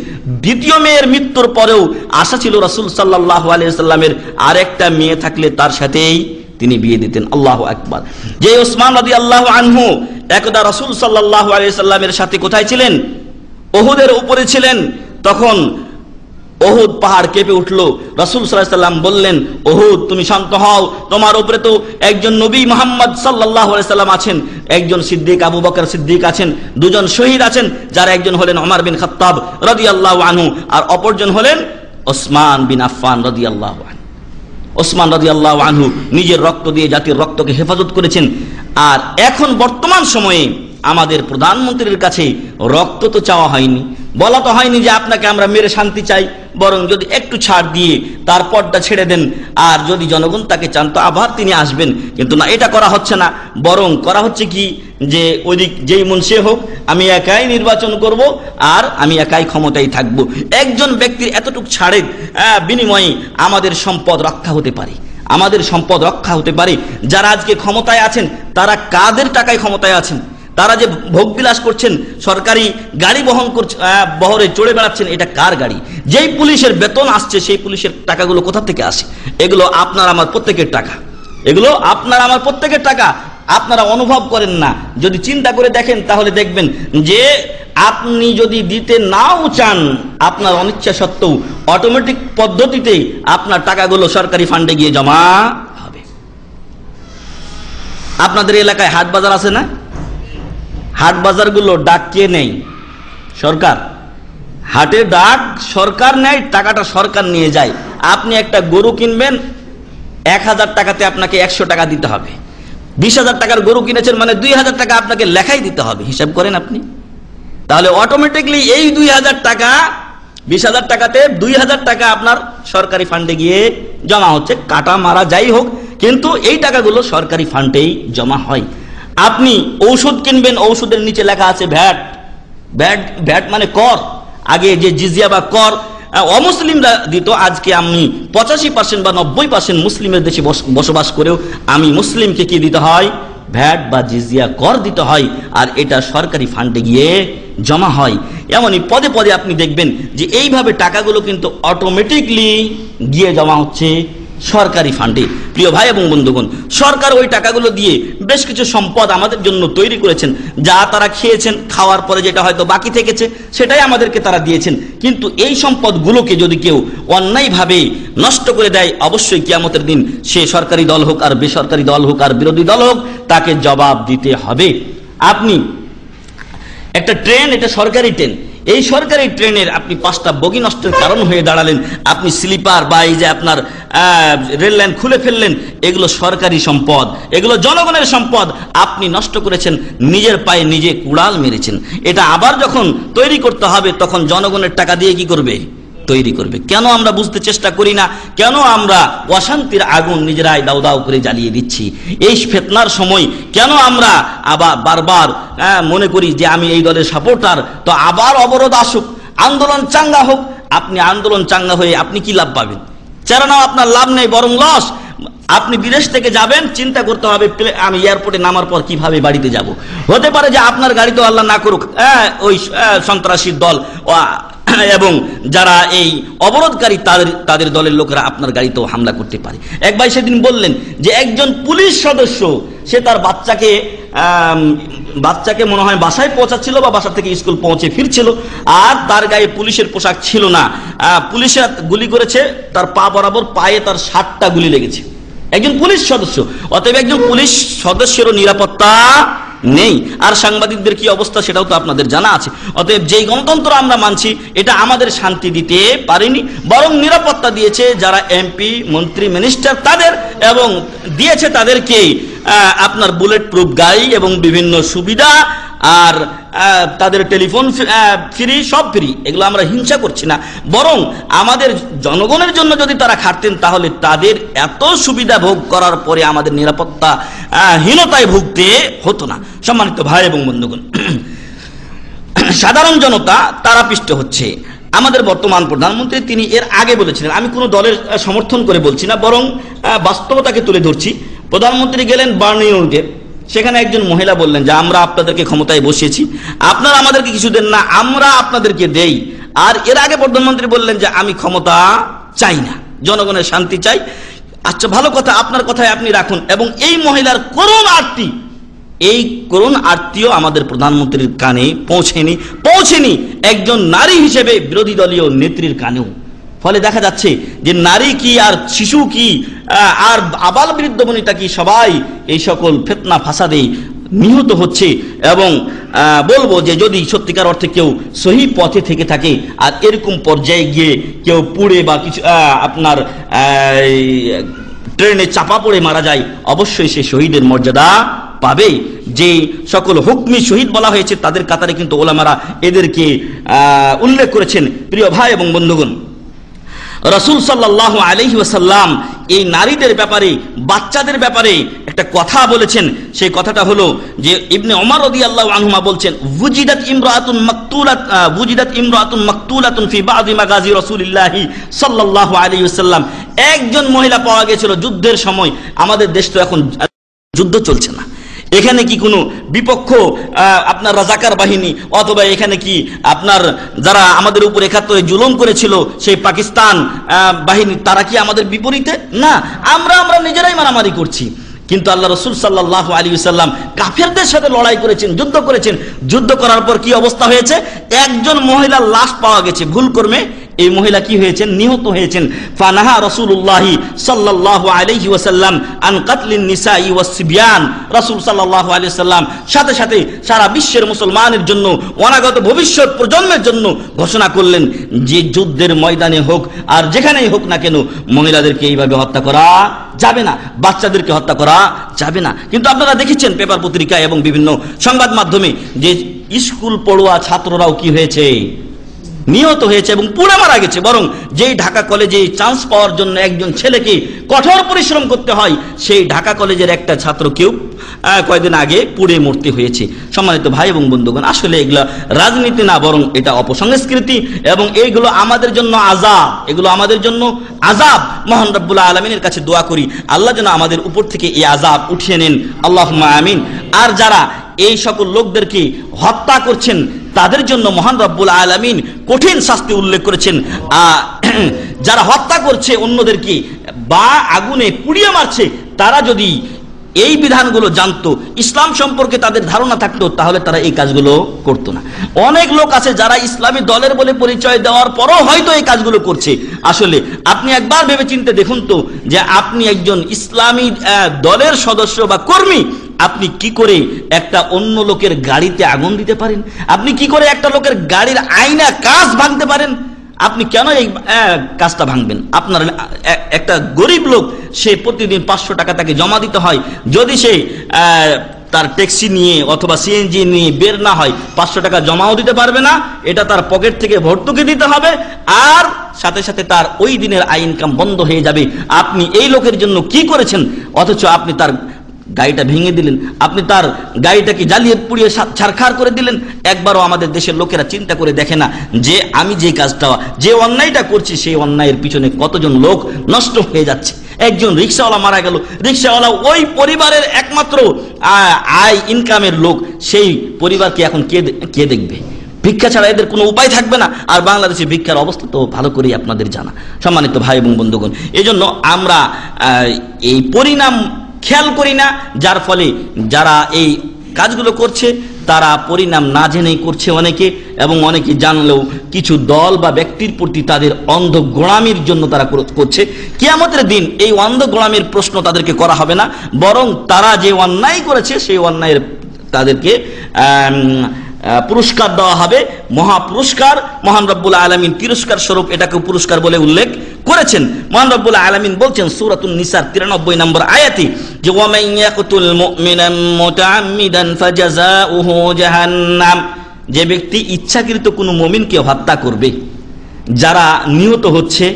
দ্বিতীয় মেয়ের মৃত্যুর পরেও আশা ছিল রসুল সাল্লাহ আলিয়াল্লামের আরেকটা মেয়ে থাকলে তার সাথেই তিনি বিয়ে দিতেন। আল্লাহ আকবার। যে ওসমান রদি আল্লাহ আনহু একদা রসুল সাল্লাহ আলিয়াল্লামের সাথে কোথায় ছিলেন? ওহুদের উপরে ছিলেন। তখন ওহুদ পাহাড় কেঁপে উঠল। রসুল সাল্লাম বললেন, ওহুদ, তুমি শান্ত হও। তোমার উপরে তো একজন নবী মোহাম্মদ সাল্লাহ সাল্লাম আছেন। একজন সিদ্দিক, আবু বকর সিদ্দিক আছেন। দুজন শহীদ আছেন, যার একজন হলেন ওমর বিন খত্তাব রদি আল্লাহ আনহু। আর অপরজন হলেন ওসমান বিন আফফান রদি আল্লাহ আনহু। ওসমান রাজি আল্লাহ আনহু নিজের রক্ত দিয়ে জাতির রক্তকে হেফাজত করেছেন। আর এখন বর্তমান সময়ে আমাদের প্রধানমন্ত্রীর কাছে রক্ত তো চাওয়া হয়নি। বলা তো হয়নি যে আপনাকে আমরা মেরে শান্তি চাই, বরং যদি একটু ছাড় দিয়ে তার পর্দা ছেড়ে দেন, আর যদি জনগণ তাকে চান তো আবার তিনি আসবেন। কিন্তু না, এটা করা হচ্ছে না। বরং করা হচ্ছে কি যে ওইদিক যেই মন সে হোক, আমি একাই নির্বাচন করব, আর আমি একাই ক্ষমতায় থাকব। একজন ব্যক্তির এতটুক ছাড়ের বিনিময়ে আমাদের সম্পদ রক্ষা হতে পারে। আমাদের সম্পদ রক্ষা হতে পারে। যারা আজকে ক্ষমতায় আছেন, তারা কাদের টাকায় ক্ষমতায় আছেন? তারা যে ভোগবিলাস করছেন, সরকারি গাড়ি বহন করছে বহরে চড়ে বেড়াচ্ছেন, এটা কার গাড়ি? যেই পুলিশের বেতন আসছে, সেই পুলিশের টাকাগুলো কোথা থেকে আসে? এগুলো আপনার আমার প্রত্যেকের টাকা। এগুলো আপনার আমার প্রত্যেকের টাকা। আপনারা অনুভব করেন না। যদি চিন্তা করে দেখেন, তাহলে দেখবেন যে আপনি যদি দিতে নাও চান, আপনার অনিচ্ছা সত্ত্বেও অটোমেটিক পদ্ধতিতে আপনার টাকাগুলো সরকারি ফান্ডে গিয়ে জমা হবে। আপনাদের এলাকায় হাট বাজার আছে না? হাট বাজারগুলো ডাক কে নেই? সরকার। হাটে ডাক সরকার নেয়, টাকাটা সরকার নিয়ে যায়। আপনি একটা গরু কিনবেন, এক হাজার টাকাতে আপনাকে একশো টাকা দিতে হবে। বিশ হাজার টাকার গরু কিনেছেন মানে দুই হাজার টাকা আপনাকে লেখাই দিতে হবে, হিসাব করেন আপনি। তাহলে অটোমেটিকলি এই দুই হাজার টাকা, বিশ হাজার টাকাতে দুই হাজার টাকা আপনার সরকারি ফান্ডে গিয়ে জমা হচ্ছে। কাটা মারা যাই হোক, কিন্তু এই টাকাগুলো সরকারি ফান্ডেই জমা হয়। আপনি ঔষধ কিনবেন, ঔষধের নিচে লেখা আছে ভ্যাট। ভ্যাট ভ্যাট মানে কর। আগে যে জিজিয়া বা কর অমুসলিমরা দিত, আজকে আমি পঁচাশি পার্সেন্ট বা নব্বই পার্সেন্ট মুসলিমের দেশে বসবাস করেও আমি মুসলিমকে কি দিতে হয়? ভ্যাট বা জিজিয়া কর দিতে হয়, আর এটা সরকারি ফান্ডে গিয়ে জমা হয়। এমনই পদে পদে আপনি দেখবেন যে এইভাবে টাকাগুলো কিন্তু অটোমেটিকলি গিয়ে জমা হচ্ছে। সরকারি ফান্ডে। প্রিয় ভাই এবং বন্ধুগণ, সরকার ওই টাকাগুলো দিয়ে বেশ কিছু সম্পদ আমাদের জন্য তৈরি করেছেন, যা তারা খেয়েছেন, খাওয়ার পরে যেটা হয়তো বাকি থেকেছে, সেটাই আমাদেরকে তারা দিয়েছেন। কিন্তু এই সম্পদগুলোকে যদি কেউ অন্যায়ভাবে নষ্ট করে দেয়, অবশ্যই কিয়ামতের দিন সে সরকারি দল হোক আর বেসরকারি দল হোক আর বিরোধী দল হোক, তাকে জবাব দিতে হবে। আপনি একটা ট্রেন, এটা সরকারি ট্রেন এই সরকারি ট্রেনের আপনি পাঁচটা বগি নষ্টের কারণ হয়ে দাঁড়ালেন। আপনি স্লিপার বা এই যে আপনার রেল লাইন খুলে ফেললেন। এগুলো সরকারি সম্পদ। এগুলো জনগণের সম্পদ। আপনি নষ্ট করেছেন, নিজের পায়ে নিজে কুড়াল মেরেছেন। এটা আবার যখন তৈরি করতে হবে, তখন জনগণের টাকা দিয়ে কি করবে? তৈরি করবে। কেন আমরা বুঝতে চেষ্টা করি না? কেন আমরা অশান্তির আগুন নিজেরাই দাউ দাউ করে জ্বালিয়ে দিচ্ছি? এই ফেতনার সময় কেন আমরা আবার বারবার আহ, মনে করি যে আমি এই দলের সাপোর্টার তো আবার অবরোধ আসুক আন্দোলন চাঙ্গা হোক। আপনি আন্দোলন চাঙ্গা হয়ে আপনি কি লাভ পাবেন? চেরানাও আপনার লাভ নেই বরং লস আপনি বিদেশ থেকে যাবেন চিন্তা করতে হবে আমি এয়ারপোর্টে নামার পর কীভাবে বাড়িতে যাব? হতে পারে যে আপনার গাড়ি তো আল্লাহ না করুক হ্যাঁ, ওই আহ, সন্ত্রাসীর দল এবং যারা এই অবরোধকারী তাদের তাদের দলের লোকেরা আপনার গাড়িতেও হামলা করতে পারে। এক ভাই সেদিন বললেন যে একজন পুলিশ সদস্য সে তার বাচ্চাকে বাচ্চাকে মনে হয় বাসায় পৌঁছাচ্ছিল বা বাসা থেকে স্কুল পৌঁছে ফিরছিল আর তার গায়ে পুলিশের পোশাক ছিল না। আহ, পুলিশে গুলি করেছে তার পা বরাবর পায়ে তার ষাটটা গুলি লেগেছে। একজন পুলিশ সদস্য অতএব একজন পুলিশ সদস্যেরও নিরাপত্তা নেই। আর সাংবাদিকদের কি অবস্থা সেটাও তো আপনাদের জানা আছে। অতএব যেই গণতন্ত্র আমরা মানছি, এটা আমাদের শান্তি দিতে পারেনি, বরং নিরাপত্তা দিয়েছে যারা এমপি, মন্ত্রী, মিনিস্টার তাদের, এবং দিয়েছে তাদেরকে আপনার বুলেট প্রুফ গাড়ি এবং বিভিন্ন সুবিধা আর তাদের টেলিফোন ফ্রি সব ফ্রি। এগুলো আমরা হিংসা করছি না। বরং আমাদের জনগণের জন্য যদি তারা খাটতেন, তাহলে তাদের এত সুবিধা ভোগ করার পরে আমাদের নিরাপত্তা হীনতায় ভুগতে হতো না। সম্মানিত ভাই এবং বন্ধুগণ, সাধারণ জনতা তারা পিষ্ট হচ্ছে। আমাদের বর্তমান প্রধানমন্ত্রী, তিনি এর আগে বলেছিলেন, আমি কোনো দলের সমর্থন করে বলছি না, বরং বাস্তবতাকে তুলে ধরছি। প্রধানমন্ত্রী গেলেন বার্নিউডে সেখানে একজন মহিলা বললেন, যে আমরা আপনাদেরকে ক্ষমতায় বসিয়েছি, আপনারা আমাদেরকে কিছু দেন না, আমরা আপনাদেরকে দেই। আর এর আগে প্রধানমন্ত্রী বললেন যে, আমি ক্ষমতা চাই না, জনগণের শান্তি চাই। আচ্ছা ভালো কথা, আপনার কথায় আপনি রাখুন। এবং এই মহিলার করুণ আরতি, এই করুণ আরতিও আমাদের প্রধানমন্ত্রীর কানে পৌঁছেনি পৌঁছেনি একজন নারী হিসেবে বিরোধী দলীয় নেত্রীর কানেও। ফলে দেখা যাচ্ছে যে নারী কি আর শিশু কি আর আবাল বৃদ্ধ বনিতা কি সবাই এই সকল ফেতনা ফাসাদে নিহত হচ্ছে এবং বলব যে যদি সত্যিকার অর্থে কেউ সহি পথে থেকে থাকে আর এরকম পর্যায়ে গিয়ে কেউ পুড়ে বা কিছু আপনার ট্রেনে চাপা পড়ে মারা যায়, অবশ্যই সে শহীদের মর্যাদা পাবে যে সকল হুকমি শহীদ বলা হয়েছে, তাদের কাতারে কিন্তু ওলামারা এদেরকে উল্লেখ করেছেন। প্রিয় ভাই এবং বন্ধুগণ রসুল সাল্লাহ আলহি ওয়াসাল্লাম এই নারীদের ব্যাপারে, বাচ্চাদের ব্যাপারে একটা কথা বলেছেন। সেই কথাটা হলো যে ইবনে ওমর রদি আল্লাহ আনহুমা বলছেন, বুজিদাত ইমরাতুন মাকতুলাত বুজিদাত ইমরাতুন মাকতুলাতুন ফি বাদি মাগাজি রাসূলিল্লাহি সাল্লাল্লাহু আলাইহি ওয়াসাল্লাম। একজন মহিলা পাওয়া গেছিল যুদ্ধের সময়। আমাদের দেশ তো এখন যুদ্ধ চলছে না। এখানে কি কোনো বিপক্ষ আপনার রাজাকার বাহিনী, অথবা এখানে কি আপনার যারা আমাদের উপর একাত্তরে জুলুম করেছিল, সেই পাকিস্তান বাহিনী, তারা কি আমাদের বিপরীতে? না, আমরা আমরা নিজেরাই মারামারি করছি। কিন্তু আল্লাহ রসুল সাল্লাহ আলী সাল্লাম কাফেরদের সাথে লড়াই করেছেন, যুদ্ধ করেছেন। যুদ্ধ করার পর কি অবস্থা হয়েছে? একজন মহিলার লাশ পাওয়া গেছে ভুল কর্মে এই মহিলা কি হয়েছেন? নিহত হয়েছেন। ফানাহা রসুল্লাহি সাল্লাহ আলাইহি ওয়াসাল্লাম আন কাতলিন নিসাই ওয়াসিবিয়ান রাসূল সাল্লাল্লাহু আলাইহি সাল্লাম সাথে সাথে সারা বিশ্বের মুসলমানের জন্য, অনাগত ভবিষ্যৎ প্রজন্মের জন্য ঘোষণা করলেন যে যুদ্ধের ময়দানে হোক আর যেখানেই হোক না কেন, মহিলাদেরকে এইভাবে হত্যা করা যাবে না, বাচ্চাদেরকে হত্যা করা যাবে না। কিন্তু আপনারা দেখেছেন পেপার পত্রিকা এবং বিভিন্ন সংবাদ মাধ্যমে যে স্কুল পড়ুয়া ছাত্ররাও কি হয়েছে? নিহত হয়েছে এবং পুড়ে মারা গেছে। বরং যেই ঢাকা কলেজে চান্স পাওয়ার জন্য একজন ছেলেকে কঠোর পরিশ্রম করতে হয়, সেই ঢাকা কলেজের একটা ছাত্রকেও কয়েকদিন আগে পুড়ে মরতে হয়েছে। সম্মানিত ভাই এবং বন্ধুগণ, আসলে এগুলো রাজনীতি না, বরং এটা অপসংস্কৃতি এবং এইগুলো আমাদের জন্য আজাব এগুলো আমাদের জন্য আজাব মোহন রব্বুল্লাহ আলমিনের কাছে দোয়া করি, আল্লাহ যেন আমাদের উপর থেকে এই আজাব উঠিয়ে নেন। আল্লাহ আমিন। আর যারা এই সকল লোকদেরকে হত্যা করছেন তাদের জন্য মহান রব্বুল আলমিন কঠিন শাস্তি উল্লেখ করেছেন। যারা হত্যা করছে অন্যদেরকে বা আগুনে পুড়িয়ে মারছে, তারা যদি এই বিধানগুলো জানতো, ইসলাম সম্পর্কে তাদের ধারণা থাকতো, তাহলে তারা এই কাজগুলো করতো না। অনেক লোক আছে যারা ইসলামী দলের বলে পরিচয় দেওয়ার পরও হয়তো এই কাজগুলো করছে। আসলে আপনি একবার ভেবে চিন্তে দেখুন তো যে আপনি একজন ইসলামী দলের সদস্য বা কর্মী আপনি কি করে একটা অন্য লোকের গাড়িতে আগুন দিতে পারেন? আপনি কি করে একটা লোকের গাড়ির আয়না কাজ ভাঙতে পারেন? আপনি কেন এই কাজটা ভাঙবেন? আপনার একটা গরিব লোক, সে প্রতিদিন পাঁচশো টাকা তাকে জমা দিতে হয়। যদি সে তার ট্যাক্সি নিয়ে অথবা সিএনজি নিয়ে বের না হয়, পাঁচশো টাকা জমাও দিতে পারবে না, এটা তার পকেট থেকে ভর্তুকি দিতে হবে, আর সাথে সাথে তার ওই দিনের আয় ইনকাম বন্ধ হয়ে যাবে। আপনি এই লোকের জন্য কি করেছেন? অথচ আপনি তার গাড়িটা ভেঙে দিলেন। আপনি তার গাড়িটাকে জ্বালিয়ে পুড়িয়ে ছারখার করে দিলেন। একবারও আমাদের দেশের লোকেরা চিন্তা করে দেখে না যে আমি যে কাজটা, যে অন্যায়টা করছি, সেই অন্যায়ের পিছনে কতজন লোক নষ্ট হয়ে যাচ্ছে। একজন রিক্সাওয়ালা মারা গেল। রিক্সাওয়ালা ওই পরিবারের একমাত্র আয় ইনকামের লোক। সেই পরিবারকে এখন কে কে দেখবে? ভিক্ষা ছাড়া এদের কোনো উপায় থাকবে না। আর বাংলাদেশে ভিক্ষার অবস্থা তো ভালো করেই আপনাদের জানা। সম্মানিত ভাই এবং বন্ধুগণ এই জন্য আমরা এই পরিণাম খেয়াল করি না, যার ফলে যারা এই কাজগুলো করছে, তারা পরিণাম না জেনেই করছে অনেকে এবং অনেকে জানলেও কিছু দল বা ব্যক্তির প্রতি তাদের অন্ধ গোড়ামির জন্য তারা কর- করছে। কিয়ামতের দিন এই অন্ধ গোড়ামির প্রশ্ন তাদেরকে করা হবে না, বরং তারা যে অন্যায় করেছে, সেই অন্যায়ের তাদেরকে পুরস্কার দেওয়া হবে। মহা পুরস্কার। মহান রব্বুল আলমিন তিরস্কার স্বরূপ এটাকে পুরস্কার বলে উল্লেখ করেছেন। মহান রব্বুল আলমিন বলছেন সুরাতুল নিসার তিরানব্বই নম্বর আয়াতি, যে ওয়ামান ইয়াকতুল মুমিনান মুতাআম্মিদান ফাজাযাউহু জাহান্নাম। যে ব্যক্তি ইচ্ছাকৃত কোনো মুমিনকে হত্যা করবে, যারা নিহত হচ্ছে,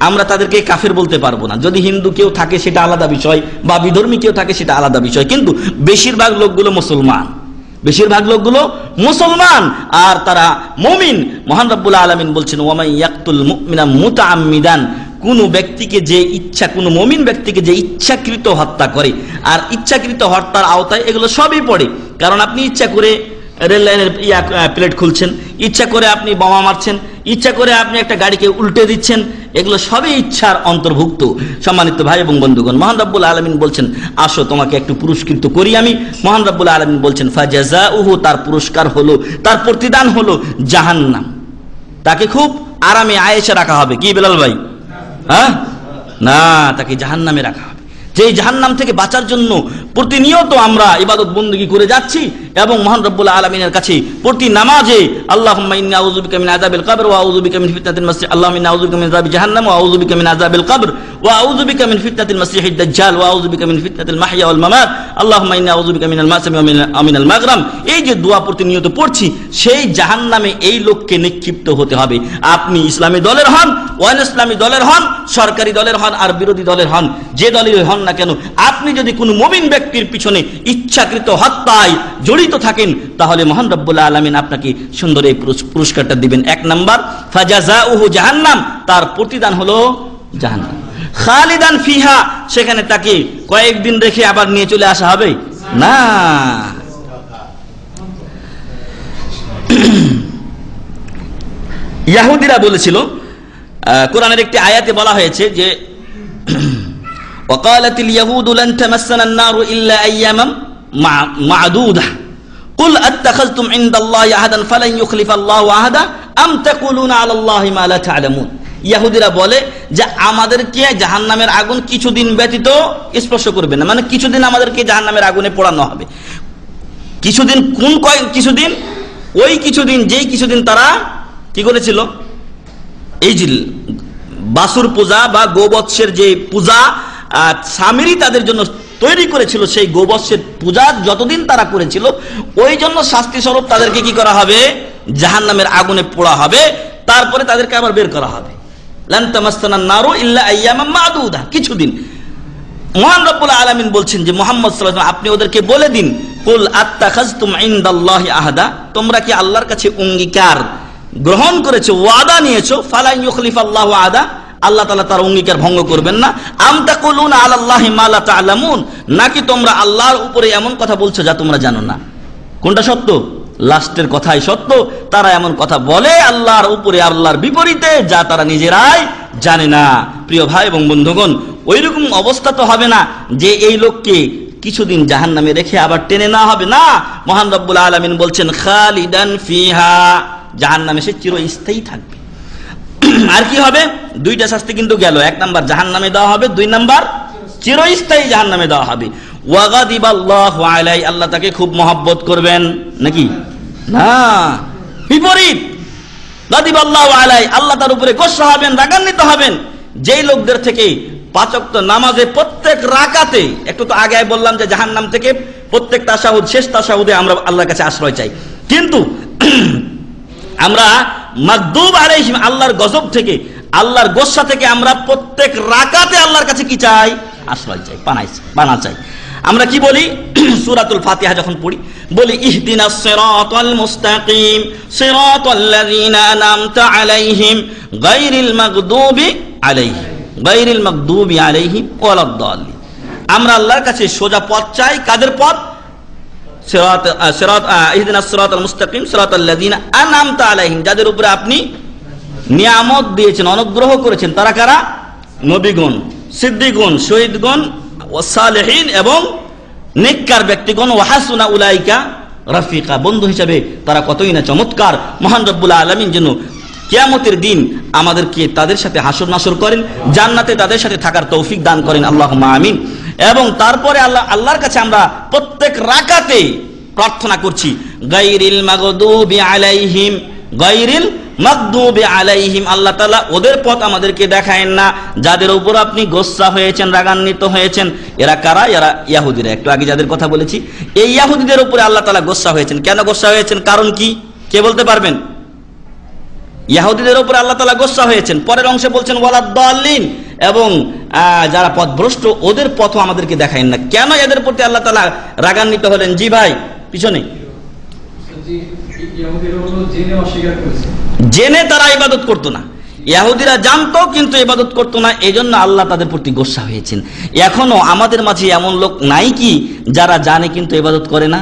আমরা তাদেরকে কাফের বলতে পারব না। যদি হিন্দু কেউ থাকে সেটা আলাদা বিষয় বা বিধর্মী কেউ থাকে সেটা আলাদা বিষয়। কিন্তু বেশিরভাগ লোকগুলো মুসলমান। বেশিরভাগ লোকগুলো মুসলমান, আর তারা মমিন। মহান রব্বুল আলমিন বলছেন ওয়ামাই ইয়াকতুল মুমিনা মুতাআম্মিদান। কোন ব্যক্তিকে যে ইচ্ছা, কোন মমিন ব্যক্তিকে যে ইচ্ছাকৃত হত্যা করে, আর ইচ্ছাকৃত হত্যার আওতায় এগুলো সবই পড়ে। কারণ আপনি ইচ্ছা করে রেল লাইনের ইয়া প্লেট খুলছেন। ইচ্ছা করে আপনি বোমা মারছেন। ইচ্ছা করে আপনি একটা গাড়িকে উল্টে দিচ্ছেন। এগুলো সবই ইচ্ছার অন্তর্ভুক্ত। সম্মানিত ভাই এবং বন্ধুগণ, মহান রব্বুল আলমিন বলছেন, আসো, তোমাকে একটু পুরস্কৃত করি আমি। মহান রব্বুল আলমিন বলছেন ফাজাজা উহু তার পুরস্কার হলো, তার প্রতিদান হলো জাহান্নাম। তাকে খুব আরামে আয়েসে রাখা হবে। কি বেলাল ভাই? হ্যাঁ? না, তাকে জাহান্নামে রাখা হবে। যে জাহান্নাম থেকে বাঁচার জন্য প্রতিনিয়ত আমরা ইবাদত বন্দী করে যাচ্ছি এবং মহান রব্বুল আলমিনের কাছে প্রতি নামাজে আল্লাহ কবর ওয়া আউযুবিকা মিন মাসিহ জাহান্নাম মিন ফিতনাতিল মাসিহিদ দাজ্জাল মিন ফিতনাতিল ওয়াল মামাত মিনাল মাগরাম এই যে দোয়া প্রতিনিয়ত পড়ছি, সেই জাহান্নামে এই লোককে নিক্ষিপ্ত হতে হবে। আপনি ইসলামী দলের হন ওয়ান ইসলামী দলের হন, সরকারি দলের হন আর বিরোধী দলের হন, যে দলের হন না কেন, আপনি যদি কোনো মুমিন ব্যক্তির পিছনে ইচ্ছাকৃত হত্যায় জড়িত থাকেন তাহলে মহান রব্বুল্লাহ আলমিন আপনাকে সুন্দর এই পুরস- পুরস্কারটা দিবেন এক নাম্বার ফাজাজা উহু জাহান্নাম তার প্রতিদান হলো জাহান্নাম খালিদান ফিহা সেখানে তাকে কয়েকদিন রেখে আবার নিয়ে চলে আসা হবে না ইয়াহুদিরা বলেছিল আহ, কোরআনের একটি আয়াতে বলা হয়েছে যে وقالت اليهود لن تمسنا النار إلا أياما مع- معدودة قل أتخذتم عند الله عهدا فلن يخلف الله عهدا أم تقولون على الله ما لا تعلمون ইয়াহুদিরা বলে যে আমাদেরকে জাহান্নামের আগুন কিছুদিন ব্যতীত স্পর্শ করবে না মানে কিছুদিন আমাদেরকে জাহান্নামের আগুনে পোড়ানো হবে কিছুদিন কোন কয় কিছুদিন ওই কিছুদিন যেই কিছুদিন তারা কি করেছিল এই যে বাসুর পূজা বা গোবৎসের যে পূজা আহ, স্বামীরই তাদের জন্য তৈরি করেছিল সেই গোবৎসের পূজা যতদিন তারা করেছিল, ওই জন্য শাস্তি স্বরূপ তাদেরকে কি করা হবে? জাহান নামের আগুনে পোড়া হবে। তারপরে তাদেরকে আবার বের করা হবে। নারু ইল্লা কিছুদিন। মহান রব্বুল আলামিন বলছেন যে মোহাম্মদ সাল্লাল্লাহু আপনি ওদেরকে বলে দিন, কুল আত্তাখাযতুম ইনদাল্লাহি আহাদা। তোমরা কি আল্লাহর কাছে অঙ্গীকার গ্রহণ করেছ, ওয়াদা নিয়েছো? ফালা ইউখলিফাল্লাহু আদা আল্লাহ তাআলা তার অঙ্গীকার ভঙ্গ করবেন না। আম তাকুলুনা আল্লাহ মা লা তা'লামুন নাকি তোমরা আল্লাহর উপরে এমন কথা বলছো যা তোমরা জানো না? কোনটা সত্য? লাস্টের কথাই সত্য। তারা এমন কথা বলে আল্লাহর উপরে আল্লাহর বিপরীতে যা তারা নিজেরাই জানে না। প্রিয় ভাই এবং বন্ধুগণ, ওইরকম অবস্থা তো হবে না যে এই লোককে কিছুদিন জাহান নামে রেখে আবার টেনে না হবে না। মহান রব্বুল আলমিন বলছেন, খালিদান ফিহা। জাহান নামে সে চিরস্থায়ী থাকবে। আর কি হবে? দুইটা শাস্তি কিন্তু গেল। এক নাম্বার জাহান নামে দেওয়া হবে, দুই নাম্বার চিরস্থায়ী জাহান নামে দেওয়া হবে। আলাই আল্লাহ তাকে খুব মহব্বত করবেন। নাকি? না। বিপরীত। গাদিবাল্লাহু আলাই আল্লাহ তার উপরে গোসা হবেন, রাগান্বিত হবেন। যেই লোকদের থেকে পাচক নামাজে প্রত্যেক রাকাতে, একটু তো আগে বললাম যে জাহান্নাম থেকে প্রত্যেক তাসাহুদ শেষ তাসাহুদে আমরা আল্লাহর কাছে আশ্রয় চাই। কিন্তু আমরা মাকদুব আলাইহিম, আল্লাহর গজব থেকে, আল্লাহর গোসা থেকে আমরা প্রত্যেক রাকাতে আল্লাহর কাছে কি চাই? আশ্রয় চাই পানাই পানা চাই। আমরা কি বলি? সূরাতুল ফাতিহা যখন পড়ি, বলি, ইহদিনাস সিরাতাল মুস্তাকিম সিরাতাল্লাযীনা আনআমতা আলাইহিম গায়রিল মাগদুবি আলাইহিম, গায়রিল মাগদুবি আলাইহিম ওয়ালাদ-দাল্লিন। আমরা আল্লাহর কাছে সোজা পথ চাই, কাদের পথ? সিরাত সিরাত ইহদিনাস সিরাতাল মুস্তাকিম সিরাতাল্লাযীনা আনআমতা আলাইহিম, যাদের উপরে আপনি নিয়ামত দিয়েছেন, অনুগ্রহ করেছেন, তারা কারা? নবীগণ সিদ্দিগুন শহীদগণ ওয়াসালেহীন এবং নেককার ব্যক্তিগণ, ওয়াহাসুনা উলাইকা রাফিকা, বন্ধু হিসাবে তারা কতই না চমৎকার, মহান রব্বুল আলমিন যেন কিয়ামতের দিন আমাদেরকে তাদের সাথে হাসর নাসর করেন, জান্নাতে তাদের সাথে থাকার তৌফিক দান করেন আল্লাহ আমিন। এবং তারপরে আল্লাহ, আল্লাহর কাছে আমরা প্রত্যেক রাকাতে প্রার্থনা করছি গাইরিল মাগদুবি আলাইহিম গাইরিল মাগদুবি আলাইহিম, আল্লাহ তাআলা ওদের পথ আমাদেরকে দেখায়েন না, যাদের উপর আপনি গোসা হয়েছেন, রাগান্বিত হয়েছেন, এরা কারা? এরা ইয়াহুদিরা। একটু আগে যাদের কথা বলেছি, এই ইয়াহুদিদের উপরে আল্লাহ তাআলা গোসা হয়েছেন। কেন গোসা হয়েছেন? কারণ কি? কে বলতে পারবেন? ইয়াহুদিদের উপরে আল্লাহ তালা গোসা হয়েছেন। পরের অংশে বলছেন, ওয়ালাদ দলিন এবং যারা পথভ্রষ্ট, ওদের পথও আমাদেরকে দেখায় না। কেন এদের প্রতি আল্লাহ তালা রাগান্বিত হলেন? জি ভাই, পিছনে। জেনে তারা ইবাদত করতো না। ইয়াহুদিরা জানতো, কিন্তু ইবাদত করতো না। এই জন্য আল্লাহ তাদের প্রতি গোসা হয়েছেন। এখনও আমাদের মাঝে এমন লোক নাই কি, যারা জানে কিন্তু ইবাদত করে না?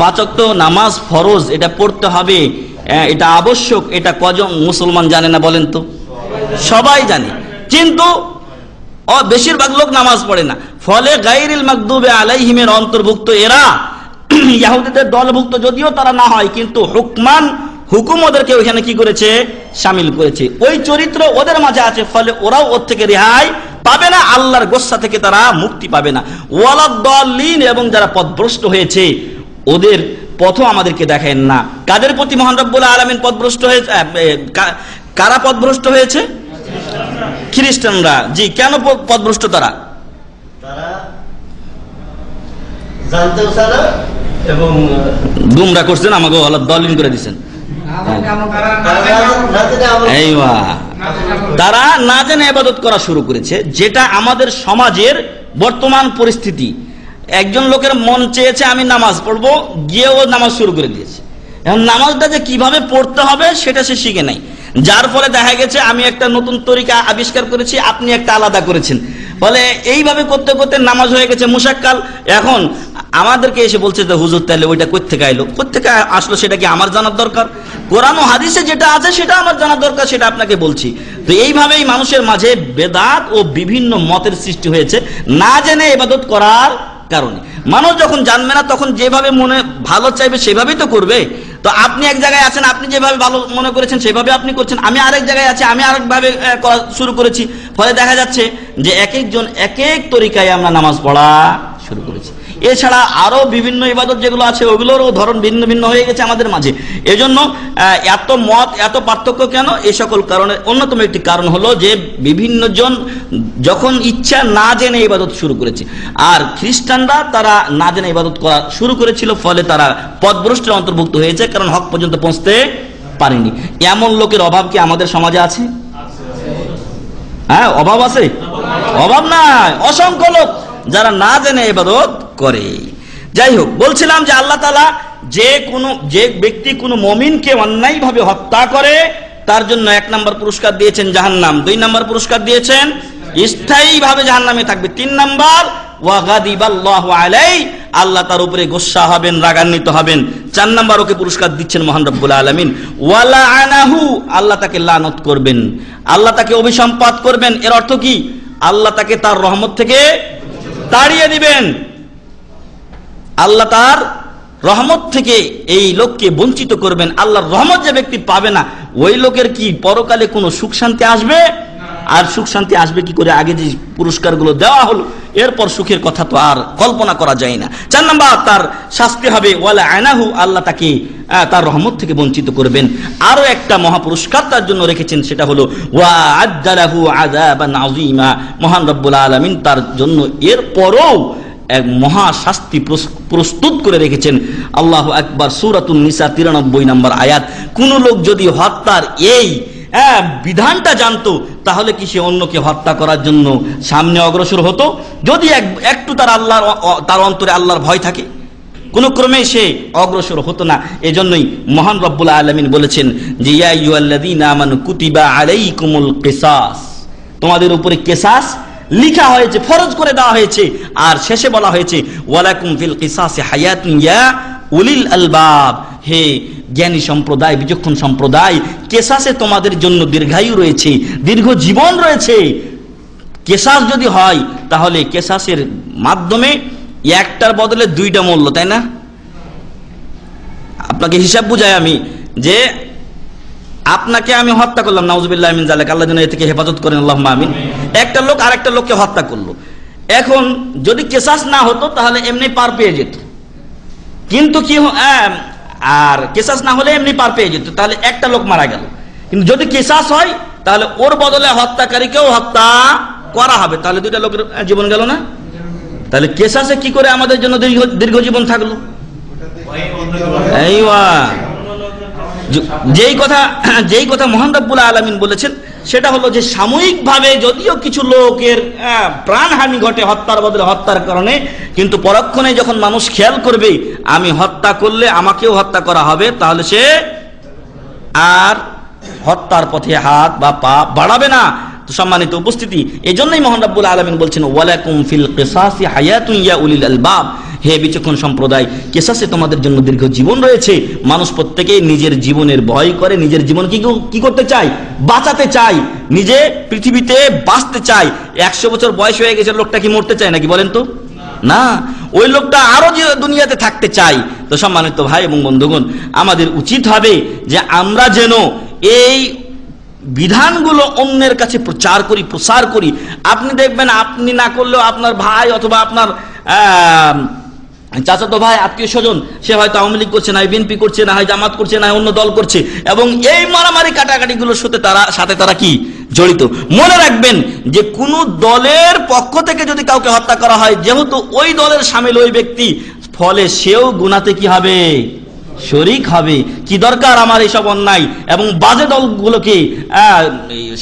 পাচক তো নামাজ ফরজ, এটা পড়তে হবে। এটা আবশ্যক, এটা কজন মুসলমান জানে না বলেন তো? সবাই জানে। কিন্তু বেশিরভাগ লোক নামাজ পড়ে না। ফলে গাইরিল মাকদুবে আলাইহিমের অন্তর্ভুক্ত এরা ইয়াহুদিদের দলভুক্ত যদিও তারা না হয়, কিন্তু হুকমান, হুকুম ওদেরকে ওইখানে কি করেছে? সামিল করেছে। ওই চরিত্র ওদের মাঝে আছে, ফলে ওরাও ওর থেকে রেহাই পাবে না, আল্লাহর গোসা থেকে তারা মুক্তি পাবে না। ওয়ালাদ্দাল্লিন এবং যারা পথভ্রষ্ট হয়েছে, ওদের পথও আমাদেরকে দেখেন না। কাদের প্রতি মহান রব্বুল আলমিন পথভ্রষ্ট হয়েছে কারা পথভ্রষ্ট হয়েছে? খ্রিস্টানরা। জি কেন পথভ্রষ্ট তারা? এবং গুমরা করছেন আমাকে দলিন করে দিচ্ছেন তারা না জেনে আমল- এইবা তারা না জেনে ইবাদত করা শুরু করেছে যেটা আমাদের সমাজের বর্তমান পরিস্থিতি। একজন লোকের মন চেয়েছে আমি নামাজ পড়ব, গিয়ে ও নামাজ শুরু করে দিয়েছে। এখন নামাজটা যে কীভাবে পড়তে হবে সেটা সে শিখে নাই। যার ফলে দেখা গেছে আমি একটা নতুন তরিকা আবিষ্কার করেছি, আপনি একটা আলাদা করেছেন। ফলে এইভাবে করতে করতে নামাজ হয়ে গেছে মুশাক্কাল। এখন আমাদেরকে এসে বলছে যে, হুজুর, তাহলে ওইটা কোথেকে আইলো? কোথেকে আসলো সেটা কি আমার জানার দরকার? কোরআন হাদিসে যেটা আছে সেটা আমার জানার দরকার, সেটা আপনাকে বলছি। তো এইভাবেই মানুষের মাঝে বেদাত ও বিভিন্ন মতের সৃষ্টি হয়েছে। না জেনে এবাদত করার কারণে। মানুষ যখন জানবে না, তখন যেভাবে মনে ভালো চাইবে, সেভাবেই তো করবে। তো আপনি এক জায়গায় আছেন, আপনি যেভাবে ভালো মনে করেছেন, সেভাবে আপনি করছেন। আমি আরেক জায়গায় আছি, আমি আরেকভাবে শুরু করেছি। ফলে দেখা যাচ্ছে যে এক একজন এক এক তরিকায় আমরা নামাজ পড়া শুরু করেছি। এছাড়া আরও বিভিন্ন ইবাদত যেগুলো আছে, ওগুলোরও ধরন ভিন্ন ভিন্ন হয়ে গেছে আমাদের মাঝে। এজন্য এত মত, এত পার্থক্য কেন? এই সকল কারণে অন্যতম একটি কারণ হলো যে বিভিন্ন জন যখন ইচ্ছা না জেনে ইবাদত শুরু করেছে, আর খ্রিস্টানরা তারা না জেনে ইবাদত করা শুরু করেছিল, ফলে তারা পথভ্রষ্টের অন্তর্ভুক্ত হয়েছে, কারণ হক পর্যন্ত পৌঁছতে পারেনি। এমন লোকের অভাব কি আমাদের সমাজে আছে? হ্যাঁ অভাব আছে? অভাব নাই। অসংখ্য লোক যারা না জেনে ইবাদত করে। যাই হোক বলছিলাম যে আল্লাহ তালা যে কোনো যে ব্যক্তি কোনো মমিনকে অন্যায়ভাবে হত্যা করে, তার জন্য এক নম্বর পুরস্কার দিয়েছেন জাহান্নাম। দুই নম্বর পুরস্কার দিয়েছেন স্থায়ীভাবে জাহান্নামে থাকবে। তিন নম্বর আলাই, আল্লাহ তার উপরে গোসা হবেন, রাগান্বিত হবেন। চার নাম্বার ওকে পুরস্কার দিচ্ছেন মহান রব্বুল আলামিন। ওয়ালা আনাহু আল্লাহ তাকে লানত করবেন। আল্লাহ তাকে অভিসম্পাত করবেন। এর অর্থ কি? আল্লাহ তাকে তার রহমত থেকে তাড়িয়ে দিবেন। আল্লাহ তার রহমত থেকে এই লোককে বঞ্চিত করবেন। আল্লাহর রহমত যে ব্যক্তি পাবে না, ওই লোকের কি পরকালে কোনো সুখ শান্তি আসবে? আর সুখ শান্তি আসবে কি করে? আগে যে পুরস্কারগুলো দেওয়া হলো, এরপর সুখের কথা তো আর কল্পনা করা যায় না। চার নাম্বার, তার শাস্তি হবে, ওয়ালা আয়নাহু আল্লাহ তাকে তার রহমত থেকে বঞ্চিত করবেন। আরও একটা মহা পুরস্কার তার জন্য রেখেছেন, সেটা হলো, ওয়া মহান রব্বুল আলামিন তার জন্য এরপরও এক মহা শাস্তি প্রস্তুত করে রেখেছেন। আল্লাহ একবার সুরাতুন নিসা তিরানব্বই নম্বর আয়াত। কোন লোক যদি হত্যার এই হ্যাঁ বিধানটা জানতো, তাহলে কি সে অন্যকে হত্যা করার জন্য সামনে অগ্রসর হতো? যদি এক- একটু তার আল্লাহর তার অন্তরে আল্লাহর ভয় থাকে, কোন ক্রমে সে অগ্রসর হতো না। এজন্যই মহান রব্বুল আলমিন বলেছেন যে কুতিবা তোমাদের উপরে কেসাস লিখা হয়েছে, ফরজ করে দেওয়া হয়েছে, আর শেষে বলা হয়েছে, ওয়ালাকুম ফিল কিসাসি হায়াতুন ইয়া উলিল আলবাব। হে জ্ঞানী সম্প্রদায়, বিচক্ষণ সম্প্রদায় কেসাসে তোমাদের জন্য দীর্ঘায়ু রয়েছে, দীর্ঘ জীবন রয়েছে। কেসাস যদি হয়, তাহলে কেসাসের মাধ্যমে একটার বদলে দুইটা মূল্য, তাই না? আপনাকে হিসাব বুঝাই আমি যে আপনাকে আমি হত্যা করলাম, নাউজুবিল্লাহ আমিন জালেক আল্লাহ যেন এ থেকে হেফাজত করেন আল্লাহ আমিন। একটা লোক আরেকটা লোককে হত্যা করল। এখন যদি কেসাস না হতো, তাহলে এমনি পার পেয়ে যেত। কিন্তু কি আর কেসাস না হলে এমনি পার পেয়ে যেত, তাহলে একটা লোক মারা গেল। কিন্তু যদি কেসাস হয়, তাহলে ওর বদলে হত্যাকারীকেও হত্যা করা হবে, তাহলে দুইটা লোকের জীবন গেল না? তাহলে কেসাসে কি করে আমাদের জন্য দীর্ঘ জীবন থাকল? যেই কথা যেই কথা রব্বুল আলমিন বলেছেন সেটা হলো যে সাময়িকভাবে যদিও কিছু লোকের প্রাণহানি ঘটে হত্যার বদলে হত্যার কারণে, কিন্তু পরক্ষণে যখন মানুষ খেয়াল করবে, আমি হত্যা করলে আমাকেও হত্যা করা হবে, তাহলে সে আর হত্যার পথে হাত বা পা বাড়াবে না। তো সম্মানিত উপস্থিতি। এই জন্যই মোহান রব্বুল আলমিন বলছেন, ওয়ালাকুম ফিল কেসাসি হায়াতুন উলিল আলবাব। হে বিচক্ষণ সম্প্রদায়, কেসাসে তোমাদের জন্য দীর্ঘ জীবন রয়েছে। মানুষ প্রত্যেকেই নিজের জীবনের ভয় করে, নিজের জীবন কি করতে চায়? বাঁচাতে চায়, নিজে পৃথিবীতে বাঁচতে চায়। একশো বছর বয়স হয়ে গেছে, লোকটা কি মরতে চায় নাকি বলেন তো? না, ওই লোকটা আরও যে দুনিয়াতে থাকতে চাই তো সম্মানিত ভাই এবং বন্ধুগণ, আমাদের উচিত হবে যে আমরা যেন এই বিধানগুলো অন্যের কাছে প্রচার করি, প্রসার করি। আপনি দেখবেন, আপনি না করলেও আপনার ভাই অথবা আপনার চাচাতো ভাই, আত্মীয় স্বজন, সে হয়তো আওয়ামী লীগ করছে, না বিএনপি করছে, না হয় জামাত করছে, না অন্য দল করছে। এবং এই মারামারি কাটাকাটিগুলোর সাথে তারা সাথে তারা কি? জড়িত। মনে রাখবেন যে কোন দলের পক্ষ থেকে যদি কাউকে হত্যা করা হয়, যেহেতু ওই দলের সামিল ওই ব্যক্তি, ফলে সেও গুনাতে কি হবে? শরিক হবে। কি দরকার আমার এইসব অন্যায়? এবং বাজে দলগুলোকে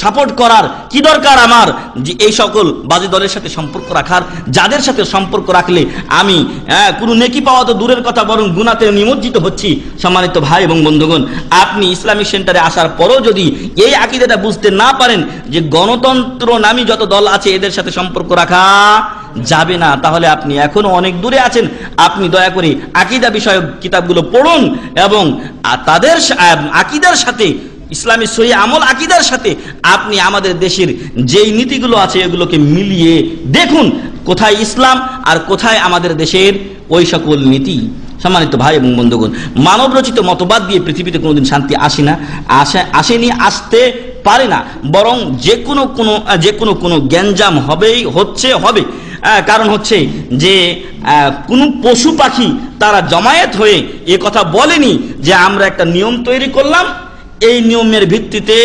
সাপোর্ট করার কি দরকার আমার? যে এই সকল বাজে দলের সাথে সম্পর্ক রাখার, যাদের সাথে সম্পর্ক রাখলে আমি কোনো নেকি পাওয়া তো দূরের কথা, বরং গুনাতে নিমজ্জিত হচ্ছি, সম্মানিত ভাই এবং বন্ধুগণ। আপনি ইসলামিক সেন্টারে আসার পরও যদি এই আকিদাটা বুঝতে না পারেন যে গণতন্ত্র নামী যত দল আছে, এদের সাথে সম্পর্ক রাখা যাবে না, তাহলে আপনি এখনও অনেক দূরে আছেন। আপনি দয়া করে আকিদা বিষয়ক কিতাবগুলো পড়ুন এবং তাদের আকিদার সাথে, ইসলামী সহি আমল আকিদার সাথে আপনি আমাদের দেশের যেই নীতিগুলো আছে এগুলোকে মিলিয়ে দেখুন কোথায় ইসলাম আর কোথায় আমাদের দেশের ওই সকল নীতি। সম্মানিত ভাই এবং বন্ধুগণ মানব রচিত মতবাদ দিয়ে পৃথিবীতে কোনোদিন শান্তি আসে না, আসে, আসেনি, আসতে পারে না। বরং যে কোনো কোনো যে কোনো কোনো গ্যাঞ্জাম হবেই, হচ্ছে, হবে। কারণ হচ্ছে যে কোনো পশু পাখি তারা জমায়েত হয়ে এ কথা বলেনি যে আমরা একটা নিয়ম তৈরি করলাম, এই নিয়মের ভিত্তিতে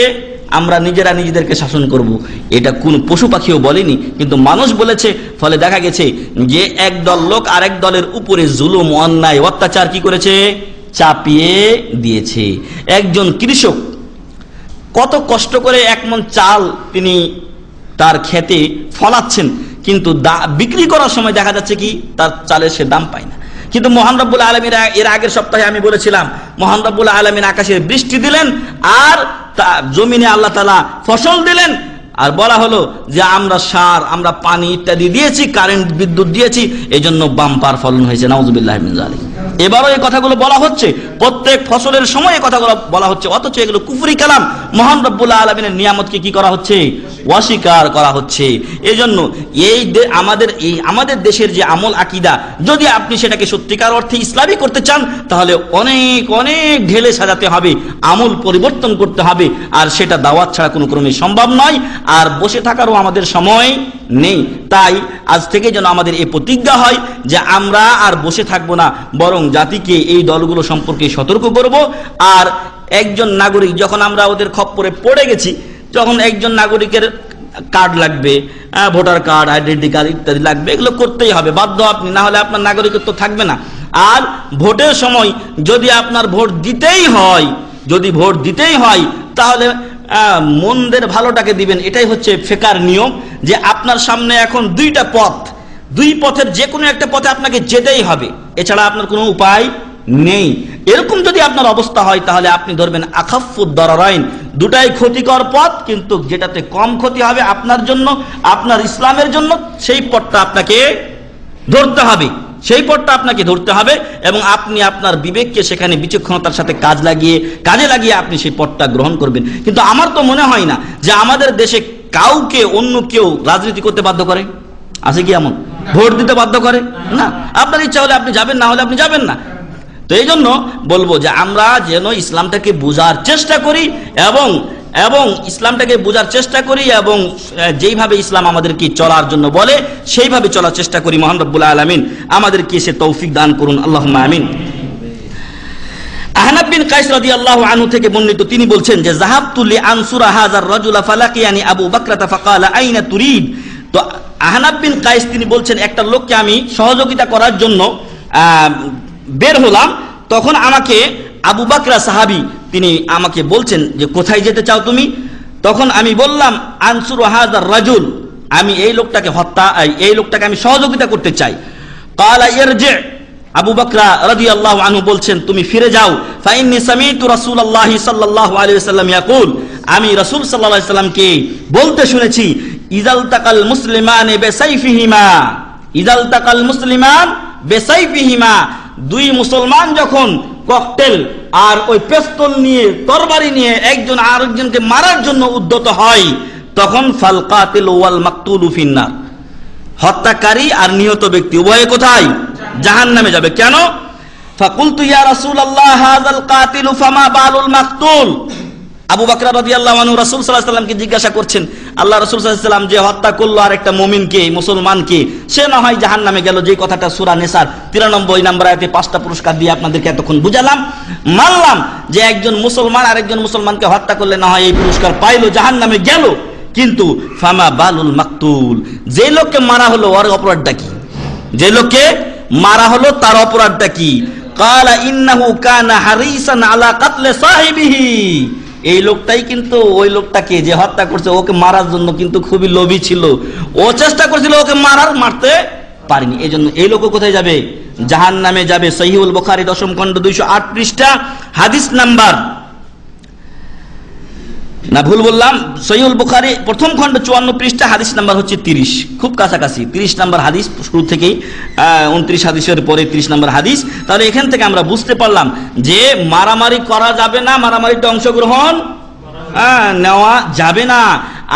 আমরা নিজেরা নিজেদেরকে শাসন করব। এটা কোন পশু পাখিও বলেনি, কিন্তু মানুষ বলেছে, ফলে দেখা গেছে যে এক দল লোক আরেক দলের উপরে জুলুম, অন্যায়, অত্যাচার কি করেছে চাপিয়ে দিয়েছে একজন কৃষক কত কষ্ট করে একমন চাল তিনি তার খেতে ফলাচ্ছেন কিন্তু বিক্রি করার সময় দেখা যাচ্ছে কি, তার চালের সে দাম পায় না। কিন্তু মহান রব্বুল আলমীর এর আগের সপ্তাহে আমি বলেছিলাম, মহান রব্বুল আলমিন আকাশে বৃষ্টি দিলেন আর জমিনে আল্লাহ তালা ফসল দিলেন আর বলা হলো যে আমরা সার, আমরা পানি ইত্যাদি দিয়েছি কারেন্ট বিদ্যুৎ দিয়েছি এই জন্য বাম্পার ফলন হয়েছে, নাউজুবিল্লাহ জালিক এবারও এই কথাগুলো বলা হচ্ছে, প্রত্যেক ফসলের সময় এই কথাগুলো বলা হচ্ছে, অথচ এগুলো কুফরি কালাম। মহান রব্বুল্লাহ আলমিনের নিয়ামতকে কি করা হচ্ছে? অস্বীকার করা হচ্ছে। এই জন্য এই আমাদের এই আমাদের দেশের যে আমল আকিদা, যদি আপনি সেটাকে সত্যিকার অর্থে ইসলামী করতে চান, তাহলে অনেক অনেক ঢেলে সাজাতে হবে, আমল পরিবর্তন করতে হবে, আর সেটা দাওয়াত ছাড়া কোনো ক্রমে সম্ভব নয়। আর বসে থাকারও আমাদের সময় নেই। তাই আজ থেকে যেন আমাদের এই প্রতিজ্ঞা হয় যে আমরা আর বসে থাকব না বরং জাতিকে এই দলগুলো সম্পর্কে সতর্ক করব। আর একজন নাগরিক যখন আমরা ওদের খপ্পরে পড়ে গেছি যখন একজন নাগরিকের কার্ড লাগবে আহ, ভোটার কার্ড আইডেন্টি কার্ড ইত্যাদি লাগবে এগুলো করতেই হবে বাধ্য আপনি না হলে আপনার নাগরিকত্ব থাকবে না। আর ভোটের সময় যদি আপনার ভোট দিতেই হয় যদি ভোট দিতেই হয় তাহলে মন্দের ভালোটাকে দিবেন, এটাই হচ্ছে ফেকার নিয়ম যে আপনার সামনে এখন দুইটা পথ। দুই পথের যে কোনো একটা পথে আপনাকে যেতেই হবে। এছাড়া আপনার কোনো উপায় নেই। এরকম যদি আপনার অবস্থা হয়, তাহলে আপনি ধরবেন আখাফুদ্দারাইন দুটাই ক্ষতিকর পথ, কিন্তু যেটাতে কম ক্ষতি হবে আপনার জন্য, আপনার ইসলামের জন্য, সেই পথটা আপনাকে ধরতে হবে। সেই পথটা আপনাকে ধরতে হবে এবং আপনি আপনার বিবেককে সেখানে বিচক্ষণতার সাথে কাজ লাগিয়ে, কাজে লাগিয়ে আপনি সেই পথটা গ্রহণ করবেন। কিন্তু আমার তো মনে হয় না যে আমাদের দেশে কাউকে অন্য কেউ রাজনীতি করতে বাধ্য করে। আছে কি এমন? ভোট দিতে বাধ্য করে? না। আপনার ইচ্ছা হলে আপনি যাবেন, না হলে আপনি যাবেন না। তো এই জন্য বলব যে আমরা যেন ইসলামটাকে বোঝার চেষ্টা করি এবং এবং ইসলামটাকে বোঝার চেষ্টা করি এবং যেইভাবে ইসলাম আমাদেরকে চলার জন্য বলে, সেইভাবে চলার চেষ্টা করি মহান রব্বুল আলমিন। আমাদেরকে সে তৌফিক দান করুন আল্লাহ আমিন। থেকে বর্ণিত তিনি বলছেন যে আইনা তো তিনি বলছেন, একটা লোককে আমি সহযোগিতা করার জন্য বের হলাম, তখন আমাকে আবু বাকরা সাহাবি, তিনি আমাকে বলছেন যে, কোথায় যেতে চাও তুমি? তখন আমি বললাম, আনসুর হাজার রাজুল, আমি এই লোকটাকে হত্যা, এই লোকটাকে আমি সহযোগিতা করতে চাই। কালা ইরজি। আবু বকরা রাদিয়াল্লাহু আনহু বলছেন, তুমি ফিরে যাও। সামিতু রাসূলুল্লাহি সাল্লাল্লাহু আলাইহি ইয়াকুল, আমি রাসূল সাল্লাল্লাহু সাল্লামকে বলতে শুনেছি, ইজাল তাকাল মুসলিমান বেসাইফিহিমা, ইজাল তাকাল মুসলিমান বেসাইফিহিমা। দুই মুসলমান যখন ককটেল আর ওই পেস্তল নিয়ে, তরবারি নিয়ে একজন আরেকজনকে মারার জন্য উদ্যত হয়, তখন ফালকাতিল ওয়াল মাকতুল ফিন্নার। হত্যাকারী আর নিহত ব্যক্তি উভয়ে কোথায়? জাহান নামে যাবে। কেন? ফাকুলতু ইয়া রাসূলুল্লাহ, হাযাল কাতিলু ফামা বালুল মাকতুল? আবু বকর আনহু রাসূল আলাইহি সাল্লামকে জিজ্ঞাসা করছেন, আল্লাহ রসুল সাল্লাম যে হত্যা করল আর একটা মুমিনকে মুসলমানকে সে না হয় জাহান্নামে গেল, যে কথাটা সুরা নিসার 93 নম্বর আয়াতে পাঁচটা পুরস্কার দিয়ে আপনাদেরকে এতক্ষণ বুঝালাম। মানলাম যে একজন মুসলমান আর একজন মুসলমানকে হত্যা করলে না হয় এই পুরস্কার পাইলো, জাহান্নামে গেল। কিন্তু ফামা বালুল মাকতুল, যে লোককে মারা হলো, ওর অপরাধটা কি? যে লোককে মারা হলো, তার অপরাধটা কি? কালা ইন্নাহু কানা হারিসান আলা কাতলে সাহিবিহি। এই লোকটাই কিন্তু ওই লোকটাকে যে হত্যা করছে, ওকে মারার জন্য কিন্তু খুবই লোভী ছিল। ও চেষ্টা করছিল ওকে মারার, মারতে পারিনি। এই জন্য এই লোক কোথায় যাবে? জাহান নামে যাবে। সহিউল বখারি দশম খণ্ড দুইশো আট পৃষ্ঠা হাদিস নাম্বার। না ভুল বললাম সৈয়ুল বুখারি প্রথম খণ্ড চুয়ান্ন পৃষ্ঠা, হাদিস নাম্বার হচ্ছে তিরিশ। খুব কাছাকাছি, তিরিশ নাম্বার হাদিস, শুরু থেকেই উনত্রিশ হাদিসের পরে তিরিশ নাম্বার হাদিস। তাহলে এখান থেকে আমরা বুঝতে পারলাম যে মারামারি করা যাবে না, মারামারিতে অংশগ্রহণ নেওয়া যাবে না।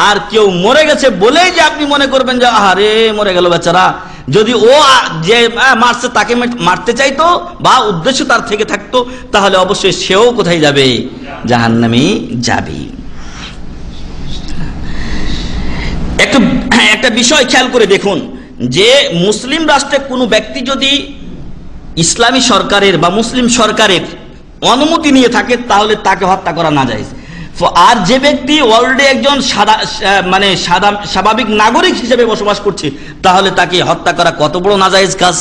আর কেউ মরে গেছে বলেই যে আপনি মনে করবেন যে আরে মরে গেল বেচারা। যদি ও যে মারছে, তাকে মারতে চাইতো বা উদ্দেশ্য তার থেকে থাকতো, তাহলে অবশ্যই সেও কোথায় যাবে? জাহান্নামে যাবে। একটু বিষয় খেয়াল করে দেখুন, যে মুসলিম রাষ্ট্রে কোনো ব্যক্তি যদি ইসলামী সরকারের বা মুসলিম সরকারের অনুমতি নিয়ে থাকে, তাহলে তাকে হত্যা করা না যায় আর যে ব্যক্তি অলরেডি একজন সাদা মানে সাদা, স্বাভাবিক নাগরিক হিসেবে বসবাস করছে, তাহলে তাকে হত্যা করা কত বড় নাজায়েজ কাজ?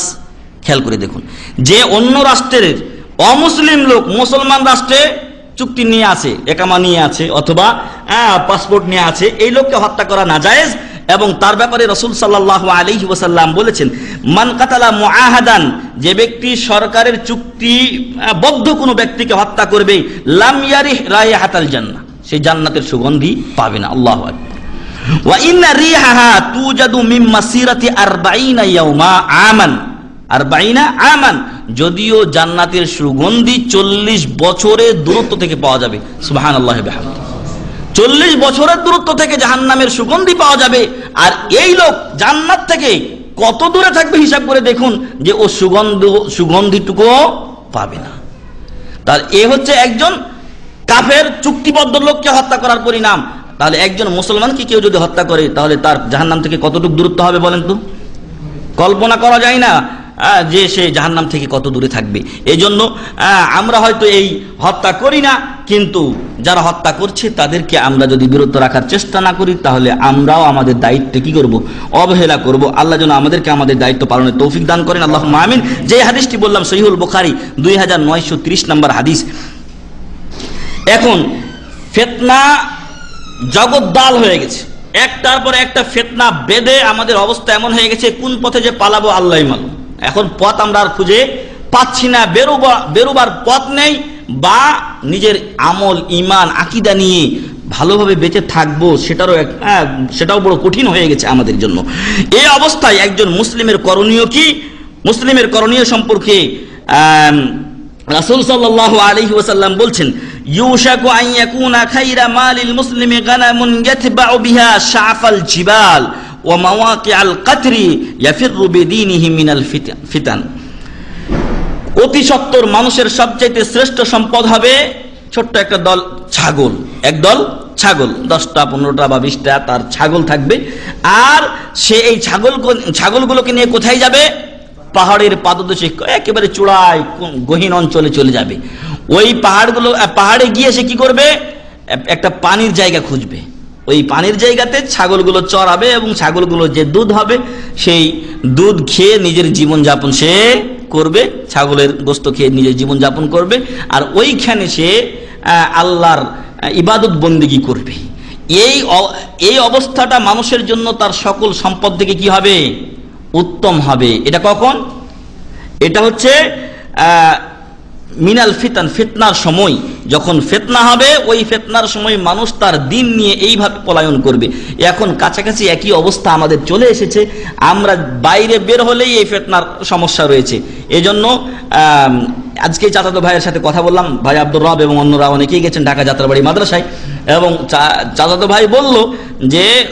খেয়াল করে দেখুন। যে অন্য রাষ্ট্রের অমুসলিম লোক মুসলমান রাষ্ট্রে চুক্তি নিয়ে আছে, একামা নিয়ে আছে, অথবা পাসপোর্ট নিয়ে আছে, এই লোককে হত্যা করা নাজায়েজ এবং তার ব্যাপারে রসুল সাল্লাহ আলহি ওসাল্লাম বলেছেন, মান কাতালা মুআহাদান, যে ব্যক্তি সরকারের চুক্তি বদ্ধ কোনো ব্যক্তিকে হত্যা করবে, লাম ইয়ারিহ রায় হাতাল জান্না সেই জান্নাতের সুগন্ধি পাবে না, আল্লাহ মিন আমান। আমান, যদিও জান্নাতের সুগন্ধি চল্লিশ বছরের দূরত্ব থেকে পাওয়া যাবে। সুবহানাল্লাহি বিহামদিহি। চল্লিশ বছরের দূরত্ব থেকে জাহান্নামের সুগন্ধি পাওয়া যাবে। আর এই লোক জান্নাত থেকে কত দূরে থাকবে হিসাব করে দেখুন যে ও সুগন্ধ, সুগন্ধিটুকুও পাবে না। তার এ হচ্ছে একজন কাফের চুক্তিবদ্ধ লোককে হত্যা করার পরিণাম। তাহলে একজন মুসলমানকে কেউ যদি হত্যা করে, তাহলে তার জাহান্নাম থেকে কতটুকু দূরত্ব হবে বলেন তো? কল্পনা করা যায় না। যে সে জাহান্নাম থেকে কত দূরে থাকবে। এই জন্য আমরা হয়তো এই হত্যা করি না, কিন্তু যারা হত্যা করছে, তাদেরকে আমরা যদি বিরত রাখার চেষ্টা না করি, তাহলে আমরাও আমাদের দায়িত্বে কি করব? অবহেলা করব। আল্লাহ যেন আমাদেরকে আমাদের দায়িত্ব পালনের তৌফিক দান করেন। আল্লাহ মামিন যে হাদিসটি বললাম, সহিহুল বুখারি, দুই হাজার নয়শো তিরিশ নম্বর হাদিস। এখন, ফেতনা জগদ্দাল হয়ে গেছে। একটার পর একটা ফেতনা বেঁধে আমাদের অবস্থা এমন হয়ে গেছে, কোন পথে যে পালাবো আল্লাহ মালুম। এখন পথ আমরা আর খুঁজে পাচ্ছি না বেরোবা বেরোবার পথ নেই বা নিজের আমল ইমান আকিদা নিয়ে ভালোভাবে বেঁচে থাকব সেটারও এক হ্যাঁ, সেটাও বড় কঠিন হয়ে গেছে আমাদের জন্য। এই অবস্থায় একজন মুসলিমের করণীয় কি? মুসলিমের করণীয় সম্পর্কে রাসূল সাল্লাল্লাহু আলাইহি ওয়াসাল্লাম বলছেন ইউশাকু আন ইয়াকুনা খাইরা মালিল মুসলিমি গানামুন ইয়াতবাউ বিহা শাফাল জিবাল। ওয়া মাওয়াকিআল কাতরি ইয়াফিরু বিদীনিহি মিনাল ফিতা- ফিতান। অতি সত্তর মানুষের সবচাইতে শ্রেষ্ঠ সম্পদ হবে ছোট্ট একটা দল ছাগল। একদল ছাগল। দশটা, পনেরোটা বা বিশটা তার ছাগল থাকবে। আর সে এই ছাগল ছাগলগুলোকে নিয়ে কোথায় যাবে? পাহাড়ের পাদদেশে, একেবারে চূড়ায় গহীন অঞ্চলে চলে যাবে। ওই পাহাড়গুলো, পাহাড়ে গিয়ে সে কি করবে? একটা পানির জায়গা খুঁজবে। ওই পানির জায়গাতে ছাগলগুলো চড়াবে এবং ছাগলগুলো যে দুধ হবে, সেই দুধ খেয়ে নিজের জীবন যাপন সে করবে, ছাগলের গোস্ত খেয়ে নিজের জীবন যাপন করবে, আর ওইখানে সে আল্লাহর ইবাদত বন্দিগি করবে। এই এই অবস্থাটা মানুষের জন্য তার সকল সম্পদ থেকে কি হবে? উত্তম হবে। এটা কখন? এটা হচ্ছে মিনাল ফিতান, ফিতনার সময়। যখন ফেতনা হবে, ওই ফেতনার সময় মানুষ তার দিন নিয়ে এইভাবে পলায়ন করবে। এখন কাছাকাছি একই অবস্থা আমাদের চলে এসেছে। আমরা বাইরে বের হলেই এই ফেতনার সমস্যা রয়েছে। এজন্য আজকে চাচাতো ভাইয়ের সাথে কথা বললাম। ভাই আব্দুর রব এবং অন্যরা অনেকেই গেছেন ঢাকা যাত্রাবাড়ি মাদ্রাসায়। এবং চাচাতো ভাই বলল যে,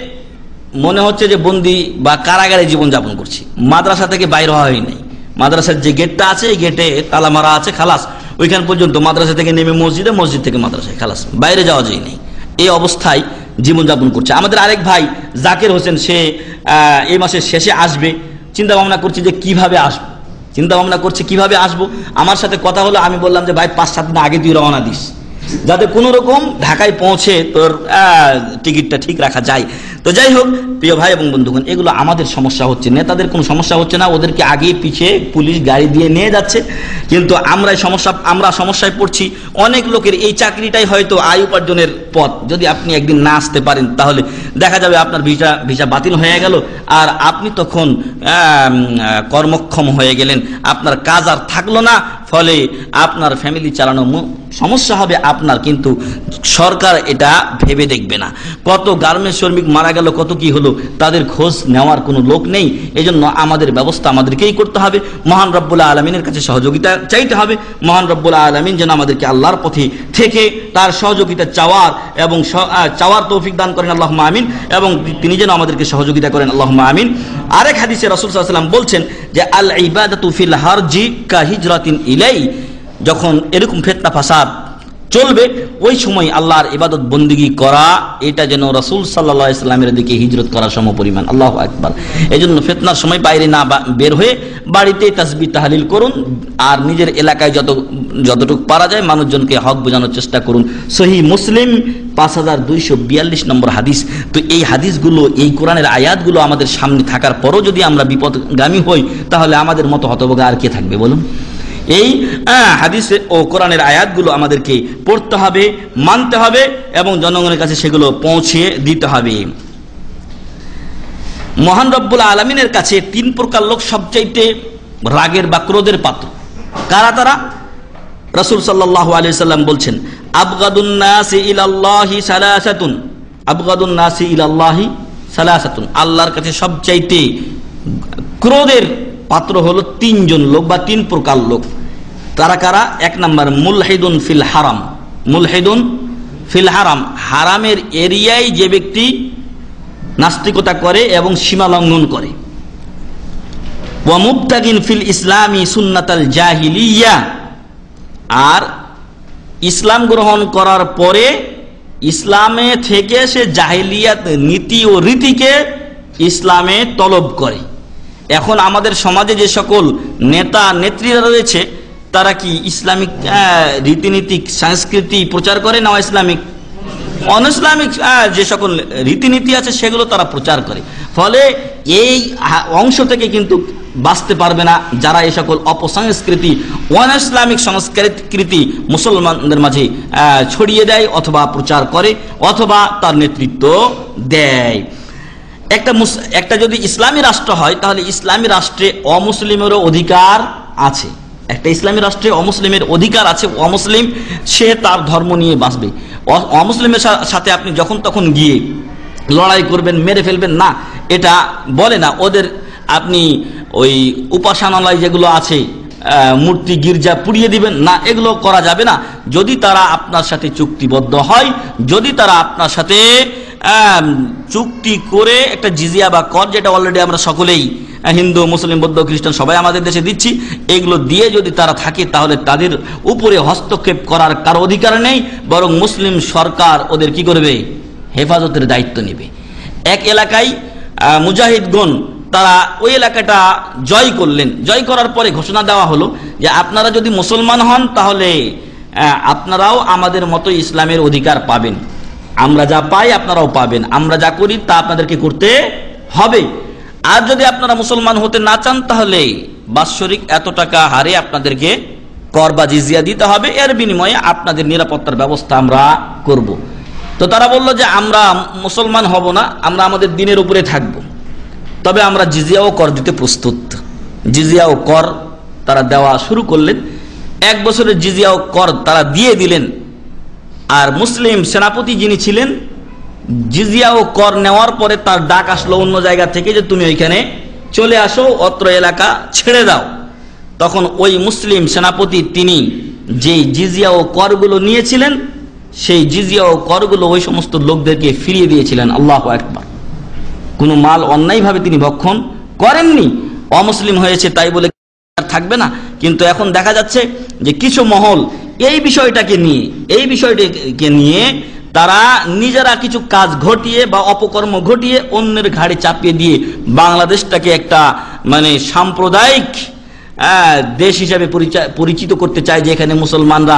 মনে হচ্ছে যে বন্দি বা কারাগারে জীবনযাপন করছি। মাদ্রাসা থেকে বাইর হওয়া হয় নাই। মাদ্রাসার যে গেটটা আছে, এই গেটে তালা মারা আছে, খালাস। ওইখান পর্যন্ত মাদ্রাসা থেকে নেমে মসজিদে, মসজিদ থেকে মাদ্রাসায়, খালাস। বাইরে যাওয়া যায় নাই। এই অবস্থায় জীবনযাপন করছে। আমাদের আরেক ভাই, জাকির হোসেন, সে এই মাসের শেষে আসবে। চিন্তা ভাবনা করছে যে কীভাবে আসব। চিন্তা ভাবনা করছে কীভাবে আসব। আমার সাথে কথা হলো, আমি বললাম যে, ভাই, পাঁচ, সাত দিন আগে তুই রওনা দিস। যাতে কোনো রকম ঢাকায় পৌঁছে তোর টিকিটটা ঠিক রাখা যায়। তো যাই হোক প্রিয় ভাই এবং বন্ধুগণ, এগুলো আমাদের সমস্যা হচ্ছে। নেতাদের কোনো সমস্যা হচ্ছে না, ওদেরকে আগে পিছিয়ে পুলিশ গাড়ি দিয়ে নিয়ে যাচ্ছে। কিন্তু আমরা সমস্যা, আমরা সমস্যায় পড়ছি। অনেক লোকের এই চাকরিটাই হয়তো আয় উপার্জনের পথ। যদি আপনি একদিন না আসতে পারেন, তাহলে দেখা যাবে আপনার ভিসা ভিসা বাতিল হয়ে গেল। আর আপনি তখন কর্মক্ষম হয়ে গেলেন। আপনার কাজ আর থাকল না, ফলে আপনার ফ্যামিলি চালানো সমস্যা হবে আপনার, কিন্তু সরকার এটা ভেবে দেখবে না। কত গার্মেন্টস শ্রমিক মারা গেল, কত কি হলো, তাদের খোঁজ নেওয়ার কোনো লোক নেই। এজন্য আমাদের ব্যবস্থা আমাদেরকেই করতে হবে। মহান রব্বুল্লাহ আলমিনের কাছে সহযোগিতা চাইতে হবে। মহান রব্বুল্লাহ আলমিন যেন আমাদেরকে আল্লাহর পথে থেকে তার সহযোগিতা চাওয়ার এবং চাওয়ার তৌফিক দান করেন আল্লাহ আমিন। এবং তিনি যেন আমাদেরকে সহযোগিতা করেন আল্লাহ আমিন। আরেক হাদিসে রসুল সাল্লাম বলছেন যে আল ইবাদাতু ফিল হারজি কা হিজরাতিন ইলাই যখন এরকম ফেতনা ফাসাদ চলবে, ওই সময় আল্লাহর ইবাদত বন্দিগি করা, এটা যেন রসুল সাল্লাহ ইসলামের দিকে হিজরত করার সম পরিমাণ আল্লাহ আকবার। এই জন্য ফেতনার সময় বাইরে না বের হয়ে বাড়িতে তাসবি তাহালিল করুন, আর নিজের এলাকায় যত যতটুকু পারা যায় মানুষজনকে হক বোঝানোর চেষ্টা করুন। সহি মুসলিম পাঁচ হাজার দুইশো বিয়াল্লিশ নম্বর হাদিস। তো এই হাদিসগুলো, এই কোরআনের আয়াতগুলো আমাদের সামনে থাকার পরও যদি আমরা বিপদগামী হই, তাহলে আমাদের মতো হতভোগা আর কে থাকবে বলুন? এই হাদিসে ও কোরআনের আয়াতগুলো আমাদেরকে পড়তে হবে, মানতে হবে এবং জনগণের কাছে সেগুলো পৌঁছিয়ে দিতে হবে। মহান রব্বুল আলমিনের কাছে তিন প্রকার লোক সবচাইতে রাগের বা ক্রোধের পাত্র। কারা তারা? রসুল সাল্লাহ আলিয়া সাল্লাম বলছেন আবগাদুন্নাসি ইলাল্লাহি সালাসাতুন। আবগাদুন্নাসি ইলাল্লাহি সালাসাতুন। আল্লাহর কাছে সবচাইতে ক্রোধের পাত্র হলো তিনজন লোক বা তিন প্রকার লোক। তারা কারা? এক নাম্বার, মুলহিদুন ফিল হারাম। মুলহিদুন ফিল হারাম। হারামের এরিয়ায় যে ব্যক্তি নাস্তিকতা করে এবং সীমা লঙ্ঘন করে। ওয়া মুবতাগিন ফিল ইসলামী সুন্নাতাল জাহিলিয়া। আর ইসলাম গ্রহণ করার পরে ইসলামে থেকে সে জাহিলিয়াত নীতি ও রীতিকে ইসলামে তলব করে। এখন আমাদের সমাজে যে সকল নেতা, নেত্রীরা রয়েছে, তারা কি ইসলামিক রীতিনীতি সংস্কৃতি প্রচার করে না ইসলামিক? অন ইসলামিক যে সকল রীতিনীতি আছে সেগুলো তারা প্রচার করে। ফলে এই অংশ থেকে কিন্তু বাঁচতে পারবে না যারা এই সকল অপসংস্কৃতি ওয়ান ইসলামিক সংস্কৃতি মুসলমানদের মাঝে ছড়িয়ে দেয় অথবা প্রচার করে অথবা তার নেতৃত্ব দেয়। একটা একটা যদি ইসলামী রাষ্ট্র হয়, তাহলে ইসলামী রাষ্ট্রে অমুসলিমেরও অধিকার আছে। একটা ইসলামী রাষ্ট্রে অমুসলিমের অধিকার আছে, অমুসলিম, সে তার ধর্ম নিয়ে বাঁচবে। অমুসলিমের সাথে আপনি যখন তখন গিয়ে লড়াই করবেন, মেরে ফেলবেন, না, এটা বলে না। ওদের আপনি ওই উপাসনালয় যেগুলো আছে মূর্তি গির্জা পুড়িয়ে দিবেন। না, এগুলো করা যাবে না। যদি তারা আপনার সাথে চুক্তিবদ্ধ হয়, যদি তারা আপনার সাথে চুক্তি করে একটা জিজিয়া বা কর, যেটা অলরেডি আমরা সকলেই হিন্দু, মুসলিম, বৌদ্ধ, খ্রিস্টান, সবাই আমাদের দেশে দিচ্ছি, এগুলো দিয়ে যদি তারা থাকে, তাহলে তাদের উপরে হস্তক্ষেপ করার কারও অধিকার নেই, বরং মুসলিম সরকার ওদের কি করবে? হেফাজতের দায়িত্ব নেবে। এক এলাকায় মুজাহিদগণ তারা ওই এলাকাটা জয় করলেন। জয় করার পরে ঘোষণা দেওয়া হলো যে আপনারা যদি মুসলমান হন, তাহলে আপনারাও আমাদের মতো ইসলামের অধিকার পাবেন। আমরা যা পাই আপনারাও পাবেন। আমরা যা করি, তা আপনাদেরকে করতে হবে। আর যদি আপনারা মুসলমান হতে না চান, তাহলে বাৎসরিক এত টাকা হারে আপনাদেরকে কর বা জিজিয়া দিতে হবে। এর বিনিময়ে আপনাদের নিরাপত্তার ব্যবস্থা আমরা করব। তো তারা বলল যে আমরা মুসলমান হব না, আমরা আমাদের দিনের উপরে থাকব। তবে আমরা জিজিয়া ও কর দিতে প্রস্তুত। জিজিয়া ও কর তারা দেওয়া শুরু করলেন। এক বছরের জিজিয়াও কর তারা দিয়ে দিলেন। আর মুসলিম সেনাপতি যিনি ছিলেন জিজিয়া ও কর নেওয়ার পরে তার ডাক আসলো অন্য জায়গা থেকে যে তুমি ওইখানে চলে আসো, অত্র এলাকা ছেড়ে দাও। তখন ওই মুসলিম সেনাপতি তিনি যে জিজিয়া ও করগুলো নিয়েছিলেন, সেই জিজিয়া ও করগুলো ওই সমস্ত লোকদেরকে ফিরিয়ে দিয়েছিলেন। আল্লাহ একবার কোনো মাল অন্যায়ভাবে তিনি ভক্ষণ করেননি। অমুসলিম হয়েছে তাই বলে থাকবে না। কিন্তু এখন দেখা যাচ্ছে যে কিছু মহল এই বিষয়টাকে নিয়ে, এই বিষয়টিকে নিয়ে তারা নিজেরা কিছু কাজ ঘটিয়ে বা অপকর্ম ঘটিয়ে অন্যের ঘাড়ে চাপিয়ে দিয়ে বাংলাদেশটাকে একটা মানে সাম্প্রদায়িক দেশ হিসাবে পরিচিত করতে চায় যে এখানে মুসলমানরা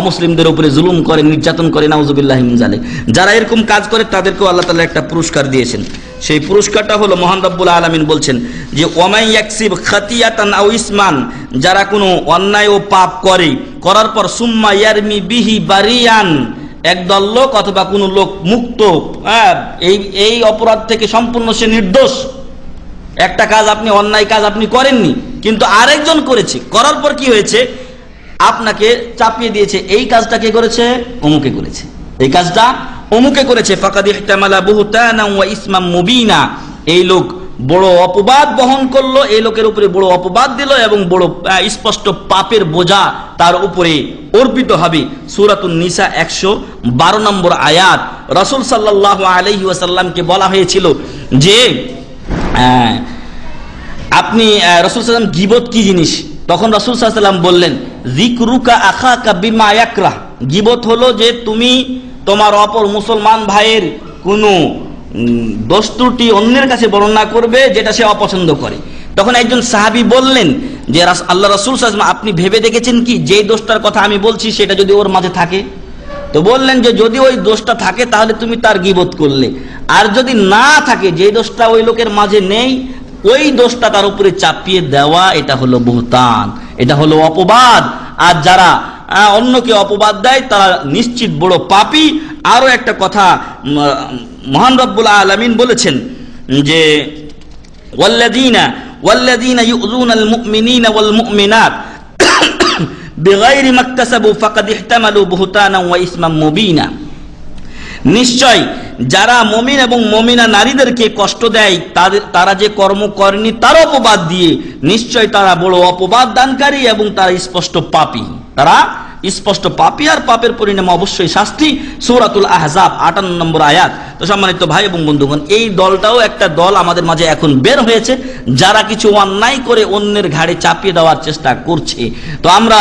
অমুসলিমদের উপরে জুলুম করে, নির্যাতন করে, নাউজুবিল্লাহ জালে যারা এরকম কাজ করে, তাদেরকেও আল্লাহ তালা একটা পুরস্কার দিয়েছেন। সেই পুরস্কারটা হলো মহান রব্বুল আলমিন বলছেন যে ওমাই ইয়াকসিব খাতিয়াতান আও ইসমান, যারা কোনো অন্যায় ও পাপ করে, করার পর সুম্মা ইয়ারমি বিহি বারিয়ান একদল লোক অথবা কোনো লোক মুক্ত এই এই অপরাধ থেকে সম্পূর্ণ সে নির্দোষ। একটা কাজ আপনি, অন্যায় কাজ আপনি করেননি। কিন্তু আরেকজন করেছে। করার পর কি হয়েছে? আপনাকে চাপিয়ে দিয়েছে। এই কাজটা কে করেছে? অমুকে করেছে। এই কাজটা অমুকে করেছে। মুবিনা। এই লোক বড় অপবাদ বহন করল। এই লোকের উপরে বড় অপবাদ দিল এবং বড় স্পষ্ট পাপের বোঝা তার উপরে অর্পিত হবে। সূরাতুন নিসা একশো বারো নম্বর আয়াত। রাসূল সাল্লাল্লাহু আলাইহি ওয়াসাল্লামকে বলা হয়েছিল যে আপনি রসুল সাল্লাম গিবত কি জিনিস? তখন রসুল সাল্লাম বললেন জিকরুকা আখাকা বিমা ইয়াকরাহ। গিবত হলো যে তুমি তোমার অপর মুসলমান ভাইয়ের কোনো ত্রুটি অন্যের কাছে বর্ণনা করবে, যেটা সে অপছন্দ করে। তখন একজন সাহাবী বললেন যে আল্লাহ রসুল সাল্লাম আপনি ভেবে দেখেছেন কি, যেই দোষটার কথা আমি বলছি, সেটা যদি ওর মাঝে থাকে? তো বললেন যে, যদি ওই দোষটা থাকে, তাহলে তুমি তার গিবত করলে। আর যদি না থাকে যে দোষটা ওই লোকের মাঝে নেই ওই দোষটা তার উপরে চাপিয়ে দেওয়া এটা হলো বহুতান এটা হলো অপবাদ আর যারা আহ, অন্যকে অপবাদ দেয় তারা নিশ্চিত বড় পাপী আরো একটা কথা উম, মহান রব্বুল আলমিন বলেছেন যে والذين والذين يؤذون المؤمنين والمؤمنات بغير ما اكتسبوا فقد احتملوا بهتانا واثما مبينا নিশ্চয় যারা মমিন এবং মমিনা নারীদেরকে কষ্ট দেয়, তাদের তারা যে কর্ম করেনি তার অপবাদ দিয়ে নিশ্চয় তারা বড় অপবাদ দানকারী এবং তারা স্পষ্ট পাপী। তারা স্পষ্ট পাপী আর পাপের পরিণাম অবশ্যই শাস্তি। সৌরাতুল আহজাব, আটান্ন নম্বর আয়াত। তো সম্মানিত ভাই এবং বন্ধুগণ, এই দলটাও একটা দল আমাদের মাঝে এখন বের হয়েছে। যারা কিছু অন্যায় করে অন্যের ঘাড়ে চাপিয়ে দেওয়ার চেষ্টা করছে। তো আমরা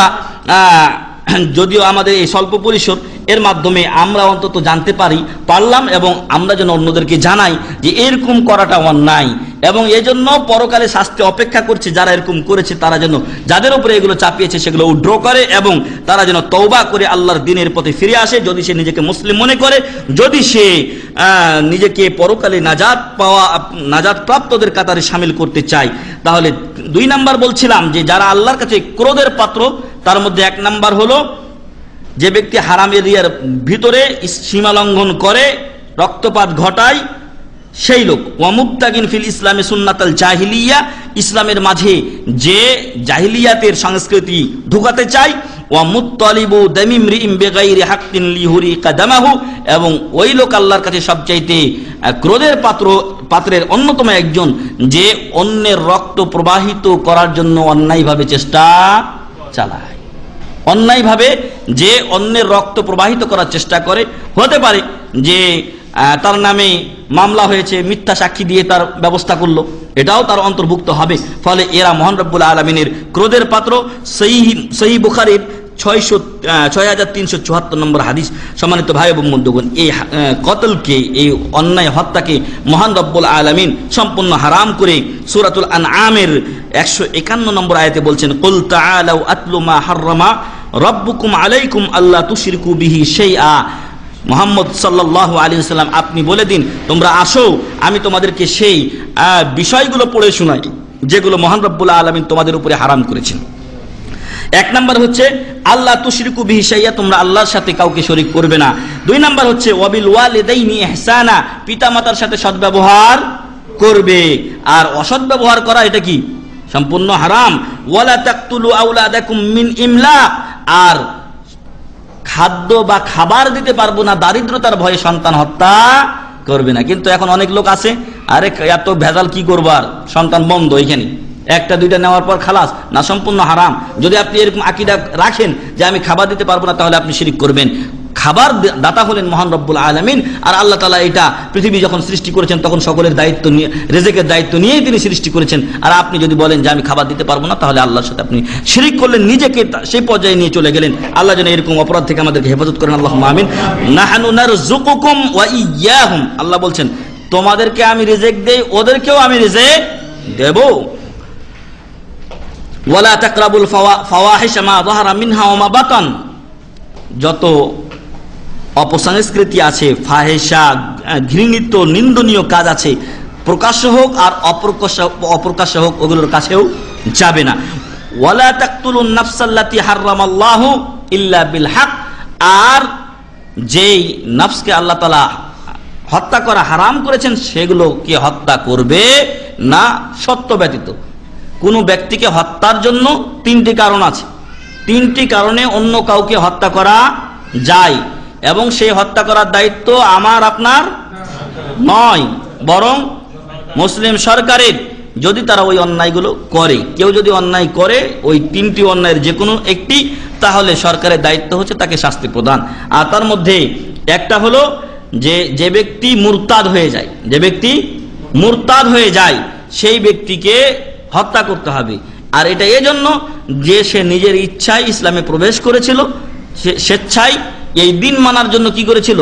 যদিও আমাদের এই স্বল্প পরিসর, এর মাধ্যমে আমরা অন্তত জানতে পারি, পারলাম এবং আমরা যেন অন্যদেরকে জানাই যে এরকম করাটা অন্যায়। এবং এজন্য পরকালে শাস্তি অপেক্ষা করছে, যারা এরকম করেছে, তারা যেন যাদের উপরে এগুলো চাপিয়েছে, সেগুলো উড্র করে এবং তারা যেন তৌবা করে আল্লাহর দিনের পথে ফিরে আসে। যদি সে নিজেকে মুসলিম মনে করে, যদি সে নিজেকে পরকালে নাজাদ পাওয়া, নাজাত প্রাপ্তদের কাতারে সামিল করতে চায়, তাহলে দুই নাম্বার বলছিলাম যে, যারা আল্লাহর কাছে ক্রোধের পাত্র তার মধ্যে এক নাম্বার হলো, যে ব্যক্তি হারাম এরিয়ার ভিতরে ইস- সীমা লঙ্ঘন করে, রক্তপাত ঘটায়, সেই লোক ওয়ামুক্তাগিন ফিল ইসলামে সুন্নাতাল জাহিলিয়া, ইসলামের মাঝে যে জাহিলিয়াতের সংস্কৃতি ঢুকাতে চায়, ওয়ামুত্তালিবু দামিমরিইম বিগাইরি হাক্কিন লিহুরি কাদামাহু, এবং ওই লোক আল্লাহর কাছে সবচাইতে ক্রোধের পাত্র, পাত্রের অন্যতম একজন, যে অন্যের রক্ত প্রবাহিত করার জন্য অন্যায়ভাবে চেষ্টা চালায়। অন্যায়ভাবে যে অন্যের রক্ত প্রবাহিত করার চেষ্টা করে, হতে পারে যে তার নামে মামলা হয়েছে, মিথ্যা সাক্ষী দিয়ে তার ব্যবস্থা করল, এটাও তার অন্তর্ভুক্ত হবে। ফলে এরা মোহন রব্বুল আলমিনের ক্রোধের পাত্র। সেই সেই বুখারির ছয়শো ছয় হাজার তিনশো চুয়াত্তর নম্বর হাদিস সম্মানিত ভাই এবং বন্ধুগণ, এই কতলকে, এই অন্যায় হত্যাকে মহান রব্বুল আলমিন সম্পূর্ণ হারাম করে সুরাতুল আন আমের একশো একান্ন নম্বর আয়াতে বলছেন, কুল তাআলাউ আতলু মা হাররামা, রব্বুকুম আলাইকুম আল্লাহ তুশরিকু বিহি শাইআ। মোহাম্মদ সাল্লাহ আলী সাল্লাম আপনি বলে দিন, তোমরা আসো, আমি তোমাদেরকে সেই বিষয়গুলো পড়ে শোনাই, যেগুলো মহান রব্বুল্লাহ আলমিন তোমাদের উপরে হারাম করেছেন। এক নাম্বার হচ্ছে আল্লাহ তুশরিকু বিহি শাইয়া, তোমরা আল্লাহর সাথে কাউকে শরীক করবে না। দুই নাম্বার হচ্ছে, ওয়াবিল ওয়ালিদাইনি ইহসানা, পিতামাতার সাথে সদ্ব্যবহার করবে। আর অসৎ ব্যবহার করা এটা কি? সম্পূর্ণ হারাম। ওয়ালা তাকতুলু আউলাদাকুম মিন ইমলা। আর খাদ্য বা খাবার দিতে পারব না, দারিদ্রতার ভয়ে সন্তান হত্যা করবে না। কিন্তু এখন অনেক লোক আছে, আরে এত ভেজাল কি করব আর? সন্তান বন্ধ এখানে। একটা, দুইটা নেওয়ার পর খালাস, না সম্পূর্ণ হারাম। যদি আপনি এরকম আকিদা রাখেন যে আমি খাবার দিতে পারব না, তাহলে আপনি শিরিক করবেন। খাবার দাতা হলেন মহান রব্বুল আলমিন, আর আল্লাহ তালা এটা পৃথিবী যখন সৃষ্টি করেছেন, তখন সকলের দায়িত্ব নিয়ে রেজেকের দায়িত্ব নিয়েই তিনি সৃষ্টি করেছেন। আর আপনি যদি বলেন যে আমি খাবার দিতে পারব না, তাহলে আল্লাহর সাথে আপনি শিরিক করলেন, নিজেকে সেই পর্যায়ে নিয়ে চলে গেলেন। আল্লাহ যেন এরকম অপরাধ থেকে আমাদেরকে হেফাজত করেন আল্লাহ আমিন। নাহানু নারযুকুকুম ওয়া আল্লাহ বলছেন, তোমাদেরকে আমি রিজেক দেই, ওদেরকেও আমি রেজেক দেব। ওয়ালা তাকরাবুল ফাওয়া- ফাওয়াহিশ মা যাহারা মিনহা ওয়া মা বাতান। যত অপসংস্কৃতি আছে ফাহেসা ঘৃণিত, নিন্দনীয় কাজ আছে, প্রকাশ্য হোক আর অপ্রকাশ্য অপ্রকাশ্য হোক, ওগুলোর কাছেও যাবে না। ওয়ালা তাকতুলুন নাফসাল্লাতি হাররামাল্লাহু ইল্লা বিল হক। আর যেই নফসকে আল্লাহ তাআলা হত্যা করা হারাম করেছেন, সেগুলোকে হত্যা করবে না সত্য ব্যতীত। কোনো ব্যক্তিকে হত্যার জন্য তিনটি কারণ আছে। তিনটি কারণে অন্য কাউকে হত্যা করা যায় এবং সেই হত্যা করার দায়িত্ব আমার, আপনার নয়, বরং মুসলিম সরকারের যদি তারা ওই অন্যায়গুলো করে। কেউ যদি অন্যায় করে, ওই তিনটি অন্যায়ের যে কোনো একটি, তাহলে সরকারের দায়িত্ব হচ্ছে তাকে শাস্তি প্রদান। আর তার মধ্যে একটা হলো যে যে ব্যক্তি মুরতাদ হয়ে যায়, যে ব্যক্তি মুরতাদ হয়ে যায়, সেই ব্যক্তিকে হত্যা করতে হবে। আর এটা এজন্য যে সে নিজের ইচ্ছায় ইসলামে প্রবেশ করেছিল স্বেচ্ছায় এই দিন মানার জন্য কি করেছিল?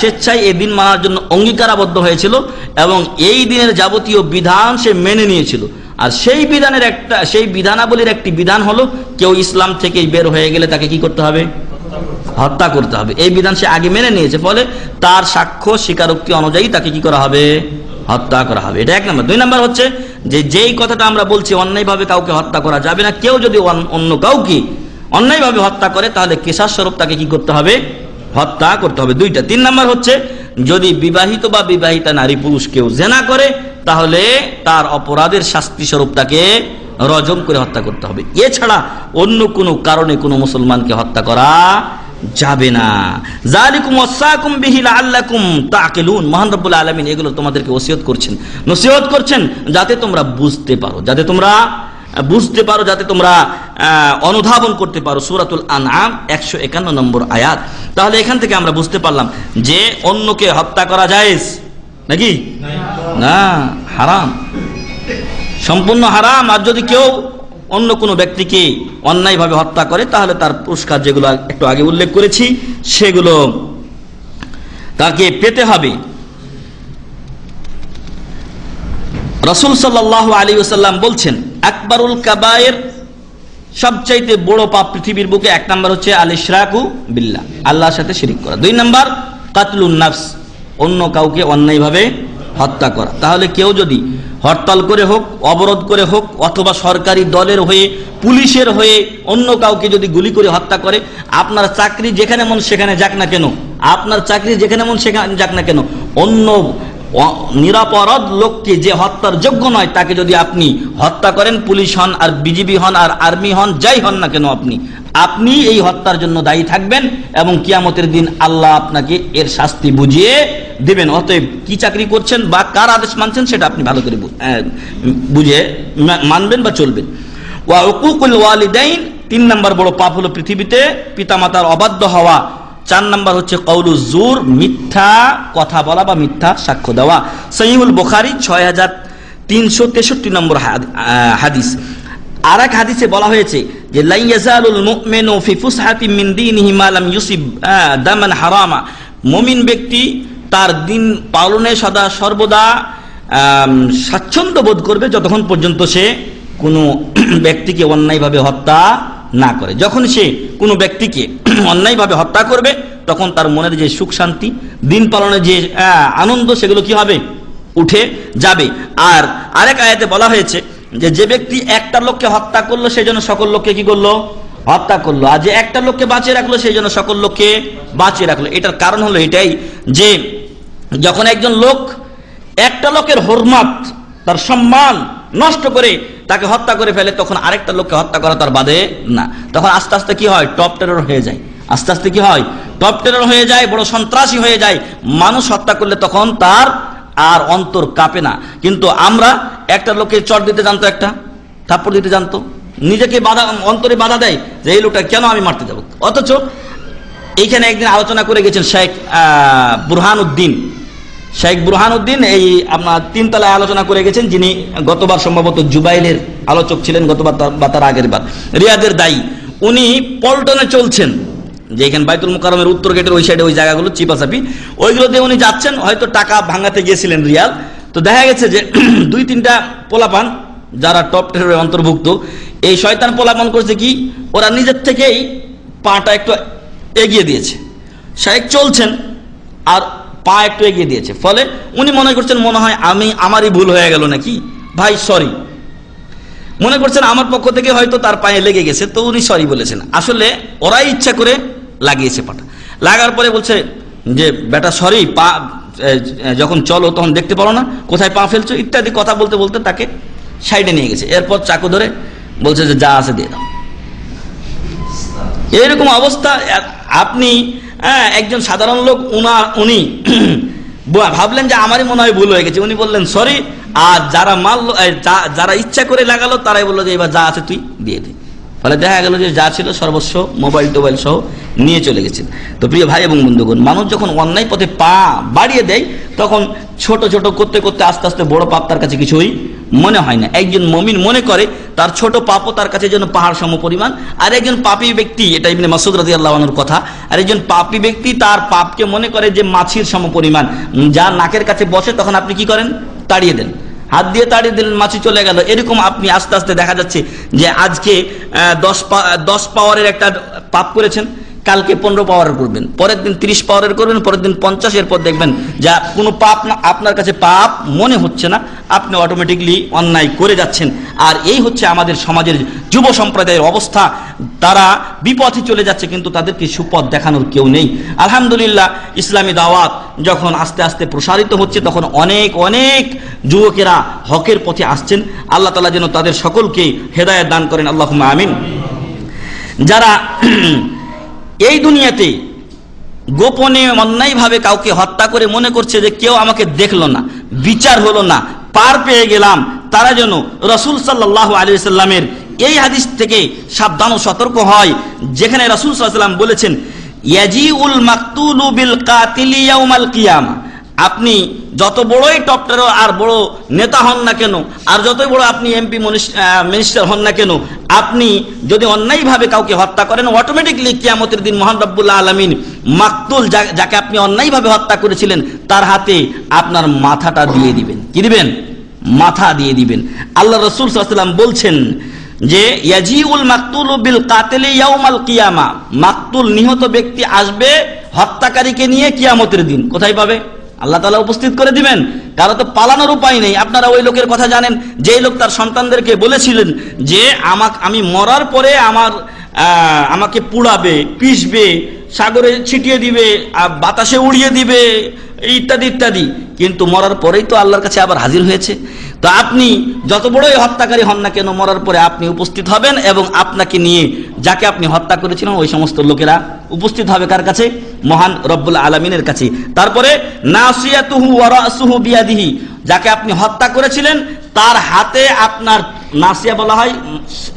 স্বেচ্ছায় এই দিন মানার জন্য অঙ্গীকারাবদ্ধ হয়েছিল এবং এই দিনের যাবতীয় বিধান সে মেনে নিয়েছিল। আর সেই বিধানের একটা, সেই বিধানাবলীর একটি বিধান হলো, কেউ ইসলাম থেকে বের হয়ে গেলে তাকে কি করতে হবে? হত্যা করতে হবে। এই বিধান সে আগে মেনে নিয়েছে, ফলে তার সাক্ষ্য স্বীকারোক্তি অনুযায়ী তাকে কি করা হবে? হত্যা করা হবে। এটা এক নম্বর। দুই নম্বর হচ্ছে যে যেই কথাটা আমরা বলছি, অন্যায়ভাবে কাউকে হত্যা করা যাবে না। কেউ যদি অন- অন্য কাউকে অন্যায়ভাবে হত্যা করে, তাহলে কেশার স্বরূপ তাকে কি করতে হবে? হত্যা করতে হবে। দুইটা। তিন নম্বর হচ্ছে, যদি বিবাহিত বা বিবাহিতা নারী পুরুষ কেউ জেনা করে, তাহলে তার অপরাধের শাস্তি স্বরূপ তাকে রজম করে হত্যা করতে হবে। এছাড়া অন্য কোনো কারণে কোনো মুসলমানকে হত্যা করা যাবে না। জালিকুম ওয়াসাকুম বিহি লাআল্লাকুম তাকিলুন মহান রব্বুল আলামিন এগুলো তোমাদেরকে ওসিয়ত করছেন। নসিহত করছেন যাতে তোমরা বুঝতে পারো যাতে তোমরা বুঝতে পারো যাতে তোমরা অনুধাবন করতে পারো। সূরাতুল আনআম 151 নম্বর আয়াত। তাহলে এখান থেকে আমরা বুঝতে পারলাম যে অন্যকে হত্যা করা জায়েজ নাকি? না হারাম। সম্পূর্ণ হারাম। আর যদি কেউ অন্য কোনো ব্যক্তিকে অন্যায়ভাবে হত্যা করে, তাহলে তার পুরস্কার যেগুলো একটু আগে উল্লেখ করেছি, সেগুলো তাকে পেতে হবে। রসুল সাল্লাহ আলী ওসাল্লাম বলছেন, আকবরুল কাবায়ের সবচাইতে বড় পাপ পৃথিবীর বুকে এক নাম্বার হচ্ছে আল ইশরাকু বিল্লাহ, আল্লাহর সাথে শিরিক করা। দুই নাম্বার, কাতলুন নাফস, অন্য কাউকে অন্যায়ভাবে হত্যা করা। তাহলে কেউ যদি হরতাল করে হোক, অবরোধ করে হোক, অথবা সরকারি দলের হয়ে, পুলিশের হয়ে অন্য কাউকে যদি গুলি করে হত্যা করে, আপনার চাকরি যেখানে মন সেখানে যাক না কেন? আপনার চাকরি যেখানে মন সেখানে যাক না কেন? অন্য নিরাপরাধ লোককে যে হত্যার যোগ্য নয়, তাকে যদি আপনি হত্যা করেন, পুলিশ হন আর বিজিবি হন আর আর্মি হন, যাই হন না কেন আপনি আপনি এই হত্যার জন্য দায়ী থাকবেন এবং কিয়ামতের দিন আল্লাহ আপনাকে এর শাস্তি বুঝিয়ে দেবেন। অতএব কি চাকরি করছেন বা কার আদেশ মানছেন সেটা আপনি ভালো করে বুঝে মানবেন বা চলবেন। ওয়া উকুকুল ওয়ালিদাইন, তিন নাম্বার বড় পাপ হলো পৃথিবীতে পিতামাতার অবাধ্য হওয়া। চার নাম্বার হচ্ছে কৌলু জুর, মিথ্যা কথা বলা বা মিথ্যা সাক্ষ্য দেওয়া। সহিহুল বুখারী ছয় হাজার তিনশো তেষট্টি নম্বর হাদিস। আর এক হাদিসে বলা হয়েছে যে লাই ইয়াজালুল মুমিনু ফি ফুসহাতিন মিন দীনিহি মা লাম ইউসিব দামান হারামা। মুমিন ব্যক্তি তার দিন পালনে সদা সর্বদা স্বাচ্ছন্দ্য বোধ করবে যতক্ষণ পর্যন্ত সে কোনো ব্যক্তিকে অন্যায়ভাবে হত্যা না করে। যখন সে কোনো ব্যক্তিকে অন্যায়ভাবে হত্যা করবে, তখন তার মনের যে সুখ শান্তি, দিন পালনের যে আনন্দ, সেগুলো কি হবে? উঠে যাবে। আর আরেক আয়াতে বলা হয়েছে যে যে ব্যক্তি একটা লোককে হত্যা করল সেই জন্য সকল লোককে কি করল? হত্যা করল। আর যে একটা লোককে বাঁচিয়ে রাখল সেই জন্য সকল লোককে বাঁচিয়ে রাখল। এটার কারণ হলো এটাই যে, যখন একজন লোক একটা লোকের হরমাত, তার সম্মান নষ্ট করে তাকে হত্যা করে ফেলে, তখন আরেকটা লোককে হত্যা করা তার বাদে না। তখন আস্তে আস্তে কি হয়? টপ টেরর হয়ে যায়। আস্তে আস্তে কি হয়? টপ টেরর হয়ে যায়, বড় সন্ত্রাসী হয়ে যায়। মানুষ হত্যা করলে তখন তার আর অন্তর কাঁপে না। কিন্তু আমরা একটা লোককে চট দিতে জানতো একটা, থাপ্পড় দিতে জানতো। নিজেকে বাধা, অন্তরে বাধা দেয় যে, এই লোকটা কেন আমি মারতে যাব? অথচ এইখানে একদিন আলোচনা করে গেছেন শেখ বুরহান উদ্দিন। শেখ বুরহান উদ্দিন এই আপনার তিনতলায় আলোচনা করে গেছেন, যিনি গতবার সম্ভবত জুবাইলের আলোচক ছিলেন, গতবার বা তার আগের বার। রিয়াদের দায়ী। উনি পল্টনে চলছেন যে এখানে বাইতুল মুকারমের উত্তর গেটের ওই সাইডে ওই জায়গাগুলো, চিপাচাপি। ওইগুলোতে উনি যাচ্ছেন, হয়তো টাকা ভাঙাতে গিয়েছিলেন রিয়াল। তো দেখা গেছে যে দুই তিনটা পোলাপান, যারা টপ টেরের অন্তর্ভুক্ত, এই শয়তান পোলাপান করছে কি, ওরা নিজের থেকেই পাটা একটু এগিয়ে দিয়েছে। শাহেক চলছেন, আর পা একটু এগিয়ে দিয়েছে। ফলে উনি মনে করছেন, মনে হয় আমি, আমারই ভুল হয়ে গেল নাকি? ভাই সরি মনে করছেন আমার পক্ষ থেকে হয়তো তার পায়ে লেগে গেছে, তো উনি সরি বলেছেন। আসলে ওরাই ইচ্ছা করে লাগিয়েছে পাটা। লাগার পরে বলছে যে, বেটা সরি পা যখন চলো তখন দেখতে পারো না, কোথায় পা ফেলছো? ইত্যাদি কথা বলতে বলতে তাকে সাইডে নিয়ে গেছে। এরপর চাকু ধরে বলছে যে, যা আছে দিয়ে দাও। এরকম অবস্থা আপনি হ্যাঁ, একজন সাধারণ লোক উনা উনি ভাবলেন যে আমারই মনে হয় ভুল হয়ে গেছে। উনি বললেন সরি আর যারা মারলো যারা ইচ্ছা করে লাগালো তারাই বলল যে এবার যা আছে তুই দিয়ে দে। ফলে দেখা গেল যে যা ছিল সর্বস্ব মোবাইল টোবাইল সহ নিয়ে চলে গেছেন। তো প্রিয় ভাই এবং বন্ধুগণ মানুষ যখন অন্যায় পথে পা বাড়িয়ে দেয় তখন ছোট ছোট করতে করতে আস্তে আস্তে বড় পাপ তার কাছে কিছুই মনে হয় না। একজন মমিন মনে করে, তার ছোট পাপও তার কাছে যেন পাহাড় সম পরিমাণ। আর একজন পাপী ব্যক্তি, এটা ইবনে মাসুদ রাজি আল্লাহর কথা, আর একজন পাপী ব্যক্তি তার পাপকে মনে করে যে মাছির সম পরিমাণ। যার নাকের কাছে বসে, তখন আপনি কি করেন? তাড়িয়ে দেন। হাত দিয়ে তাড়িয়ে দিলেন, মাছি চলে গেল। এরকম আপনি আস্তে আস্তে দেখা যাচ্ছে যে আজকে দশ পা- দশ পাওয়ারের একটা পাপ করেছেন। কালকে পনেরো পাওয়ারের করবেন, পরের দিন তিরিশ পাওয়ারের করবেন, পরের দিন পঞ্চাশ, এরপর দেখবেন যা কোনো পাপ না, আপনার কাছে পাপ মনে হচ্ছে না, আপনি অটোমেটিকলি অন্যায় করে যাচ্ছেন। আর এই হচ্ছে আমাদের সমাজের যুব সম্প্রদায়ের অবস্থা। তারা বিপথে চলে যাচ্ছে, কিন্তু তাদেরকে সুপথ দেখানোর কেউ নেই। আলহামদুলিল্লাহ, ইসলামী দাওয়াত যখন আস্তে আস্তে প্রসারিত হচ্ছে, তখন অনেক অনেক যুবকেরা হকের পথে আসছেন। আল্লাহ তালা যেন তাদের সকলকে হেদায়ত দান করেন। আল্লাহ আমিন। যারা এই দুনিয়াতে গোপনে অন্যায়ভাবে কাউকে হত্যা করে মনে করছে যে কেউ আমাকে দেখল না, বিচার হলো না, পার পেয়ে গেলাম, তারা যেন রসুল সাল্লাহ আলী সাল্লামের এই হাদিস থেকে সাবধান ও সতর্ক হয়। যেখানে রসুল সাল্লাম বলেছেন ইয়াজি উল মাকতুল বিল কাতিলি ইয়াউমাল কিয়ামা। আপনি যত বড়ই টপটার আর বড় নেতা হন না কেন, আর যতই বড় আপনি এমপি মিনিস্টার হন না কেন, আপনি যদি অন্যায়ভাবে কাউকে হত্যা করেন অটোমেটিকলি কিয়ামতের দিন মহান রব্বুল্লাহ আলমিন মাকতুল যাকে আপনি অন্যায়ভাবে হত্যা করেছিলেন, তার হাতে আপনার মাথাটা দিয়ে দিবেন। কি দিবেন? মাথা দিয়ে দিবেন। আল্লাহ রসুল সাল্লাম বলছেন যে, ইয়াজিউল মাকতুল বিল কাতেলে ইয়াউমাল কিয়ামা। মাকতুল নিহত ব্যক্তি আসবে হত্যাকারীকে নিয়ে কিয়ামতের দিন। কোথায় পাবে? আল্লাহ তালা উপস্থিত করে দিবেন। কারও তো পালানোর উপায় নেই। আপনারা ওই লোকের কথা জানেন যে লোক তার সন্তানদেরকে বলেছিলেন যে, আমাক, আমি মরার পরে আমার আমাকে পুড়াবে, পিষবে, সাগরে ছিটিয়ে দিবে, আর বাতাসে উড়িয়ে দিবে, ইত্যাদি ইত্যাদি। কিন্তু মরার পরেই তো আল্লাহর কাছে আবার হাজির হয়েছে। তো আপনি যত বড়ই হত্যাকারী হন না কেন, মরার পরে আপনি উপস্থিত হবেন এবং আপনাকে নিয়ে যাকে আপনি হত্যা করেছিলেন, ওই সমস্ত লোকেরা উপস্থিত হবে কার কাছে? মহান রব্বুল আলমিনের কাছে। তারপরে বিয়াদিহি, যাকে আপনি হত্যা করেছিলেন, তার হাতে আপনার নাসিয়া বলা হয়,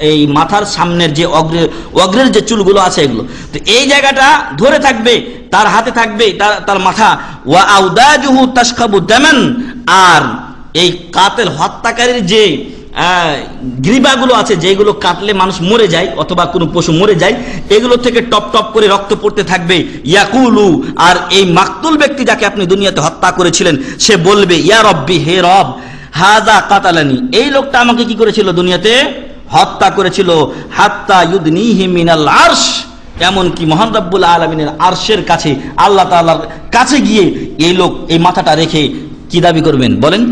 এই মাথার সামনের যে অগ্রের অগ্রের যে চুলগুলো আছে এগুলো। তো এই জায়গাটা ধরে থাকবে, তার হাতে থাকবে, তার তার মাথা। ওয়া আউদাজুহু তাসখাবু দামান, আর এই কাতেল হত্যাকারীর যে গ্রীবাগুলো আছে, যেগুলো কাটলে মানুষ মরে যায় অথবা কোনো পশু মরে যায়, এগুলো থেকে টপ টপ করে রক্ত পড়তে থাকবে। ইয়াকুলু, আর এই মাকতুল ব্যক্তি যাকে আপনি দুনিয়াতে হত্যা করেছিলেন, সে বলবে, ইয়া রব্বি, হে রব হাজা কাতালানি। এই লোকটা আমাকে কি করেছিল দুনিয়াতে? হত্যা করেছিল। হাত্তা ইউদনিহি মিনাল আরশ, এমনকি মহান রব্বুল আলমিনের আরশের কাছে, আল্লাহ তাআলার কাছে গিয়ে এই লোক, এই মাথাটা রেখে কি দাবি করবেন? বলেন।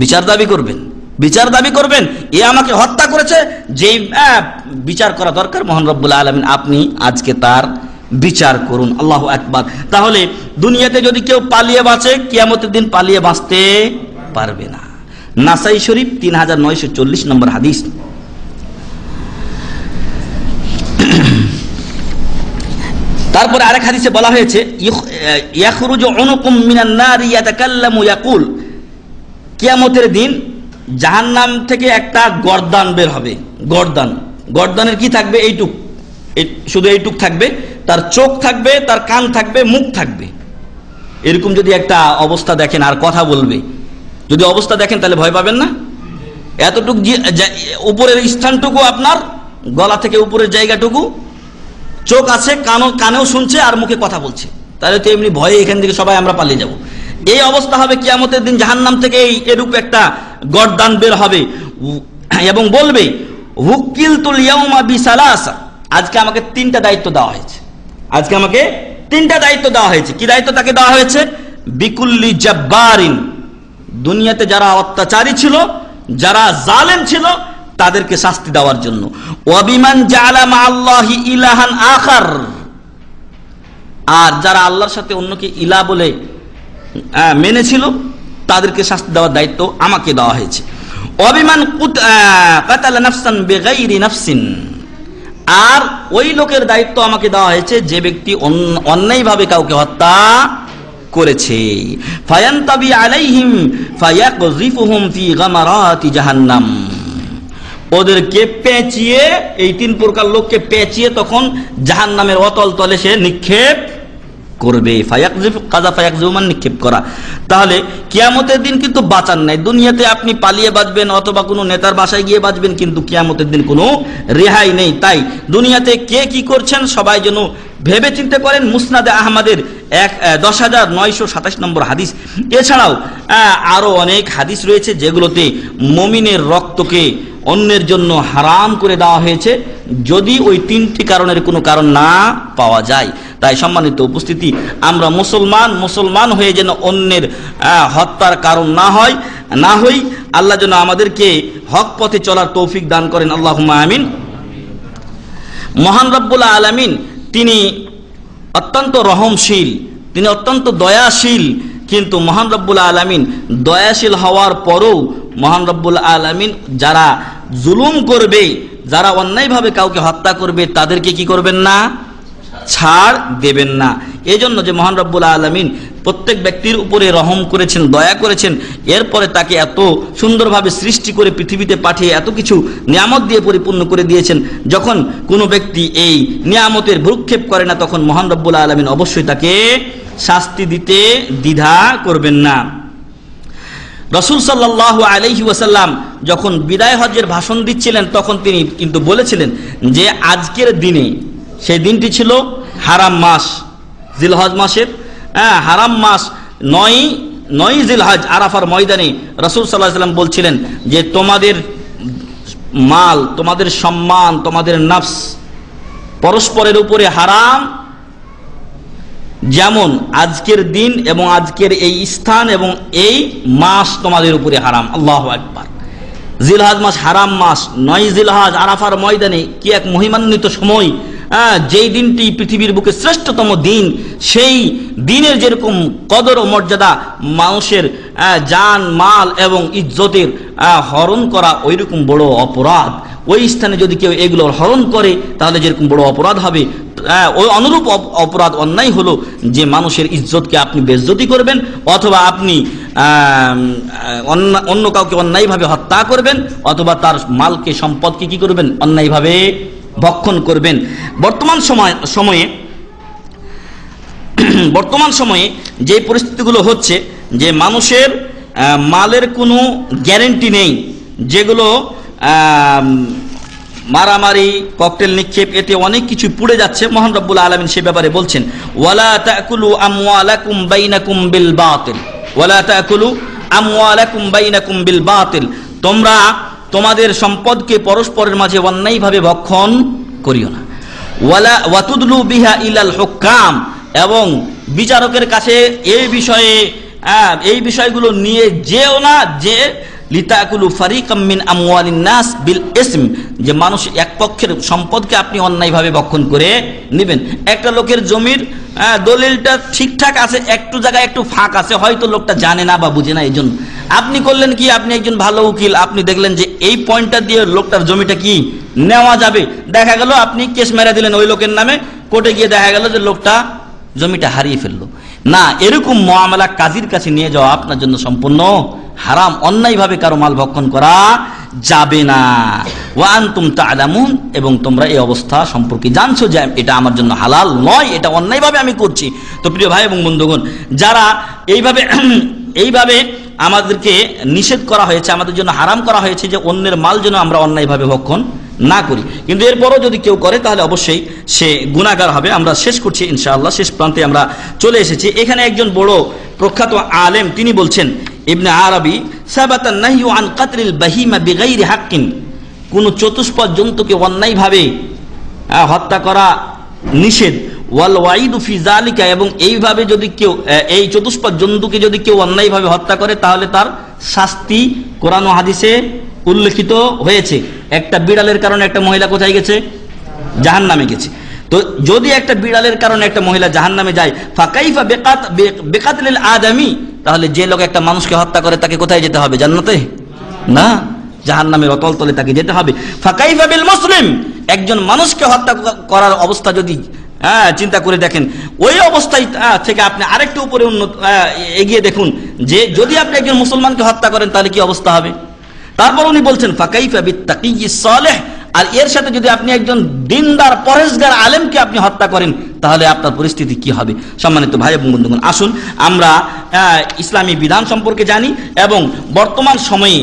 বিচার দাবি করবেন। বিচার দাবি করবেন, এ আমাকে হত্যা করেছে, যেই বিচার করা দরকার, মোহন রব্বুল আলমিন, আপনি আজকে তার বিচার করুন। আল্লাহ একবার তাহলে দুনিয়াতে যদি কেউ পালিয়ে বাঁচে, কিয়ামতের দিন পালিয়ে বাঁচতে পারবে না। নাসাই শরীফ তিন হাজার নয়শো চল্লিশ নম্বর হাদিস। তারপরে আরেক হাদিসে বলা হয়েছে ইয়াখরুজু উনুকুম মিনান নারি ইয়াতাকাল্লামু ইয়াকুল। কিয়ামতের দিন জাহান্নাম থেকে একটা গর্দান বের হবে। গর্দান। গর্দানের কি থাকবে? এইটুক। এই- শুধু এইটুক থাকবে। তার চোখ থাকবে, তার কান থাকবে, মুখ থাকবে। এরকম যদি একটা অবস্থা দেখেন, আর কথা বলবে। যদি অবস্থা দেখেন, তাহলে ভয় পাবেন না। এতটুক উপরের স্থানটুকু আপনার, গলা থেকে উপরের জায়গাটুকু। চোখ আছে, কানও কানেও শুনছে আর মুখে কথা বলছে। তাহলে তো এমনি ভয়ে এখান থেকে সবাই আমরা পালিয়ে যাব। এই অবস্থা হবে কিয়ামতের দিন, জাহান্নাম থেকে এই এরূপ একটা গরদান বের হবে। এবং বলবে হুকিল তুল বিসালাসা। আজকে আমাকে তিনটা দায়িত্ব দেওয়া হয়েছে। আজকে আমাকে তিনটা দায়িত্ব দেওয়া হয়েছে। কি দায়িত্ব তাকে দেওয়া হয়েছে? বিকুল্লি জব্বারিন। দুনিয়াতে যারা অত্যাচারী ছিল, যারা জালেম ছিল, তাদেরকে শাস্তি দেওয়ার জন্য। অবিমান জালা মা আল্লাহি ইলাহান আখার। আর যারা আল্লাহর সাথে অন্যকে ইলা বলে মেনেছিল, তাদেরকে শাস্তি দেওয়ার দায়িত্ব আমাকে দেওয়া হয়েছে। অবিমান নাফসান আর ওই লোকের দায়িত্ব আমাকে দেওয়া হয়েছে যে ব্যক্তি অন্য- অন্যায়ভাবে কাউকে হত্যা করেছে। ফি জাহান্নাম। ওদেরকে পেঁচিয়ে, এই তিন প্রকার লোককে পেঁচিয়ে তখন জাহান্নামের অতল তলে সে নিক্ষেপ করবে। ফায়াকজিফ কাজা ফায়াকজিমান নিক্ষেপ করা। তাহলে কিয়ামতের দিন কিন্তু বাঁচার নাই। দুনিয়াতে আপনি পালিয়ে বাঁচবেন অথবা কোনো নেতার বাসায় গিয়ে বাঁচবেন কিন্তু কিয়ামতের দিন কোনো রেহাই নেই। তাই দুনিয়াতে কে কি করছেন সবাই যেন ভেবে চিন্তে করেন মুসনাদে আহমদের এক দশ হাজার নয়শো সাতাশ নম্বর হাদিস। এছাড়াও আহ, আরও অনেক হাদিস রয়েছে যেগুলোতে মমিনের রক্তকে অন্যের জন্য হারাম করে দেওয়া হয়েছে যদি ওই তিনটি কারণের কোনো কারণ না পাওয়া যায়। তাই সম্মানিত উপস্থিতি, আমরা মুসলমান মুসলমান হয়ে যেন অন্যের হত্যার কারণ না হয়, না হই, আল্লাহ যেন আমাদেরকে হক পথে চলার তৌফিক দান করেন। আল্লাহ আমিন। মহান রব্বুল আলমিন, তিনি অত্যন্ত রহমশীল, তিনি অত্যন্ত দয়াশীল, কিন্তু মহান রব্বুল আলমিন দয়াশীল হওয়ার পরও মহান রব্বুল আলমিন যারা জুলুম করবে, যারা অন্যায়ভাবে কাউকে হত্যা করবে, তাদেরকে কি করবেন না? ছাড় দেবেন না। এই জন্য যে মহান রব্বুল আলমিন প্রত্যেক ব্যক্তির উপরে রহম করেছেন, দয়া করেছেন, এরপরে তাকে এত সুন্দরভাবে সৃষ্টি করে পৃথিবীতে পাঠিয়ে এত কিছু নিয়ামত দিয়ে পরিপূর্ণ করে দিয়েছেন, যখন কোনো ব্যক্তি এই নিয়ামতের ভ্রুক্ষেপ করে না, তখন মহান রব্বুল আলমিন অবশ্যই তাকে শাস্তি দিতে দ্বিধা করবেন না। রসুল সাল্লাহ আলহি ওয়াসাল্লাম যখন বিদায় হজের ভাষণ দিচ্ছিলেন, তখন তিনি কিন্তু বলেছিলেন যে আজকের দিনে সেই দিনটি ছিল হারাম মাস, জিলহজ মাসের হ্যাঁ হারাম মাস নয় নয় জিলহজ আরাফার ময়দানে রসুল সাল্লাহ সাল্লাম বলছিলেন যে তোমাদের মাল, তোমাদের সম্মান, তোমাদের নফস পরস্পরের উপরে হারাম যেমন আজকের দিন এবং আজকের এই স্থান এবং এই মাস তোমাদের উপরে হারাম। আল্লাহ একবার জিলহাজ মাস হারাম মাস নয় জিলহাজ আরাফার ময়দানে কি এক মহিমান্বিত সময়? হ্যাঁ, যেই দিনটি পৃথিবীর বুকে শ্রেষ্ঠতম দিন সেই দিনের যেরকম কদর ও মর্যাদা মানুষের আহ, জান মাল এবং ইজ্জতের হরণ করা ওইরকম বড় অপরাধ। ওই স্থানে যদি কেউ এগুলোর হরণ করে তাহলে যেরকম বড় অপরাধ হবে ওই অনুরূপ অপরাধ অন্যায় হলো যে মানুষের ইজ্জতকে আপনি বেজ্জতি করবেন অথবা আপনি অন্য কাউকে অন্যায়ভাবে হত্যা করবেন অথবা তার মালকে, সম্পদকে কি করবেন? অন্যায়ভাবে ভক্ষণ করবেন। বর্তমান সময় সময়ে, বর্তমান সময়ে যে পরিস্থিতিগুলো হচ্ছে যে মানুষের মালের কোনো গ্যারেন্টি নেই, যেগুলো মারামারি ককটেল নিক্ষেপ, এতে অনেক কিছু পুড়ে যাচ্ছে। মোহন রব্বুল আলমিন সে ব্যাপারে বলছেন, ওয়ালা তাকুলু আমওয়ালাকুম বাইনাকুম বিল বাতিল। ওয়ালা তাকুলু আমওয়ালাকুম বাইনাকুম বিল বাতিল। তোমরা তোমাদের সম্পদকে পরস্পরের মাঝে অন্যায়ভাবে ভক্ষণ করিও না। ওয়ালা, ওয়াতুদলু বিহা ইলাল হুকাম। এবং বিচারকের কাছে এই বিষয়ে এই বিষয়গুলো নিয়ে যেও না, যে লিতাকুলু ফারিকাম মিন আমওয়ালিন নাস বিল ইসম। যে মানুষ এক পক্ষের সম্পদকে আপনি অন্যায়ভাবে ভক্ষণ করে নেবেন। একটা লোকের জমির দলিলটা ঠিকঠাক আছে, একটু জায়গায় একটু ফাঁক আছে, হয়তো লোকটা জানে না বা বুঝে না এই জন্য আপনি করলেন কি? আপনি একজন ভালো উকিল। আপনি দেখলেন যে এই পয়েন্টটা দিয়ে লোকটার জমিটা কি নেওয়া যাবে। দেখা গেল আপনি কেস মেরে দিলেন ওই লোকের নামে। কোর্টে গিয়ে দেখা গেল যে লোকটা জমিটা হারিয়ে ফেলল। না, এরকম মহামেলা কাজীর কাছে নিয়ে যাওয়া আপনার জন্য সম্পূর্ণ হারাম। অন্যায়ভাবে কারও মাল ভক্ষণ করা যাবে না। ওয়ান তুম তালামুন, এবং তোমরা এই অবস্থা সম্পর্কে জানছো যে এটা আমার জন্য হালাল নয়, এটা অন্যায়ভাবে আমি করছি। তো প্রিয় ভাই এবং বন্ধুগণ, যারা এইভাবে এইভাবে আমাদেরকে নিষেধ করা হয়েছে, আমাদের জন্য হারাম করা হয়েছে যে অন্যের মাল যেন আমরা অন্যায়ভাবে ভক্ষণ না করি। কিন্তু এরপরও যদি কেউ করে, তাহলে অবশ্যই সে গুণাগার হবে। আমরা শেষ করছি ইনশাআল্লাহ। শেষ প্রান্তে আমরা চলে এসেছি। এখানে একজন বড় প্রখ্যাত আলেম, তিনি বলছেন, ইবনে আরবি আন কাতরিল হাক্কিন। কোন চতুষ্পদ জন্তুকে অন্যায়ভাবে হত্যা করা নিষেধ। ওয়াল ওয়াইদু ফি জালিকা এবং এইভাবে যদি কেউ এই চতুষ্পদ জন্তুকে যদি কেউ অন্যায়ভাবে হত্যা করে, তাহলে তার শাস্তি কোরআন হাদিসে উল্লেখিত হয়েছে। একটা বিড়ালের কারণে একটা মহিলা কোথায় গেছে? জাহান নামে গেছে। তো যদি একটা বিড়ালের কারণে একটা মহিলা জাহান নামে যায়, ফাকাইফা বেকাত বেকাতলিল আদামি, তাহলে যে লোক একটা মানুষকে হত্যা করে তাকে কোথায় যেতে হবে? জান্নাতে? না। জাহান নামের অতল তলে তাকে যেতে হবে। ফাকাইফা বিল মুসলিম, একজন মানুষকে হত্যা করার অবস্থা যদি হ্যাঁ চিন্তা করে দেখেন, ওই অবস্থায় থেকে আপনি আরেকটু উপরে উন্নত এগিয়ে দেখুন, যে যদি আপনি একজন মুসলমানকে হত্যা করেন, তাহলে কি অবস্থা হবে? তারপর উনি বলছেন আর এর সাথে যদি আপনি একজন দিনদার পরেশগার আলেমকে আপনি হত্যা করেন, তাহলে আপনার পরিস্থিতি কি হবে? সম্মানিত ভাই এবং বন্ধুগণ, আসুন আমরা ইসলামী বিধান সম্পর্কে জানি এবং বর্তমান সময়ে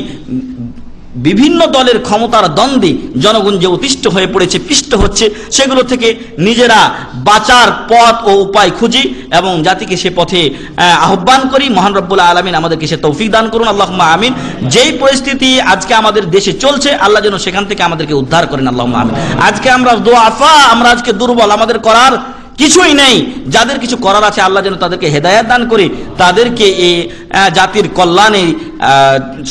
বিভিন্ন দলের ক্ষমতার দ্বন্দ্বে জনগণ যে অতিষ্ঠ হয়ে পড়েছে, পিষ্ট হচ্ছে, সেগুলো থেকে নিজেরা বাঁচার পথ ও উপায় খুঁজি এবং জাতিকে সে পথে আহ্বান করি। মহান রব্বুল আলমিন আমাদেরকে সে তৌফিক দান করুন। আল্লাহ আমিন। যেই পরিস্থিতি আজকে আমাদের দেশে চলছে, আল্লাহ যেন সেখান থেকে আমাদেরকে উদ্ধার করেন। আল্লাহ আমিন। আজকে আমরা দোয়াফা, আমরা আজকে দুর্বল, আমাদের করার কিছুই নেই। যাদের কিছু করার আছে, আল্লাহ যেন তাদেরকে হেদায়াত দান করে, তাদেরকে এ জাতির কল্যাণে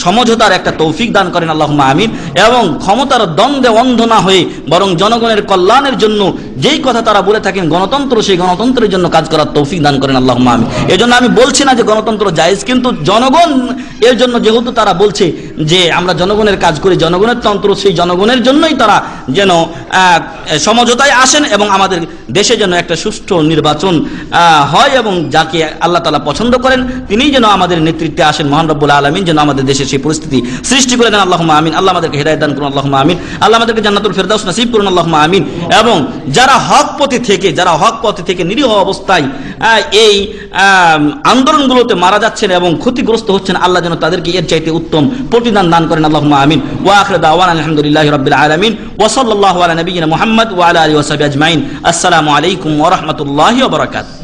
সমঝোতার একটা তৌফিক দান করেন আল্লাহ আমিন। এবং ক্ষমতার দ্বন্দ্বে অন্ধ না হয়ে, বরং জনগণের কল্যাণের জন্য যেই কথা তারা বলে থাকেন, গণতন্ত্র, সেই গণতন্ত্রের জন্য কাজ করার তৌফিক দান করেন আল্লাহ এই জন্য আমি বলছি না যে গণতন্ত্র জায়েজ, কিন্তু জনগণ এর জন্য যেহেতু তারা বলছে যে আমরা জনগণের কাজ করি, জনগণের তন্ত্র, সেই জনগণের জন্যই তারা যেন সমঝোতায় আসেন এবং আমাদের দেশে যেন একটা সুষ্ঠু নির্বাচন হয় এবং যাকে আল্লাহ তালা পছন্দ করেন, তিনিই যেন আমাদের নেতৃত্বে আসেন। মহান রব্বুল আলমিন যেন আমাদের দেশে সেই পরিস্থিতি সৃষ্টি করে দেন। আল্লাহ আমিন। আল্লাহ আমাদেরকে হেদায়ত দান করুন। আল্লাহ আমিন। আল্লাহ আমাদেরকে জান্নাতুল ফেরদাউস নসিব করুন। আল্লাহ আমিন। এবং যারা হক পথে থেকে, যারা হক পথে থেকে নিরীহ অবস্থায় এই আন্দোলনগুলোতে মারা যাচ্ছেন এবং ক্ষতিগ্রস্ত হচ্ছেন, আল্লাহ যেন তাদেরকে এর চাইতে উত্তম প্রতিদান দান করেন। আল্লাহ আমিন। ওয়া আখির দাওয়ানা আলহামদুলিল্লাহ রাব্বিল আলামিন। ওয়া সাল্লাল্লাহু আলা নবিয়িনা মুহাম্মদ ওয়া আলা আলিহি আজমাইন। আসসালামু আলাইকুম ওয়া রাহমাতুল্লাহি ওয়া বারাকাতুহু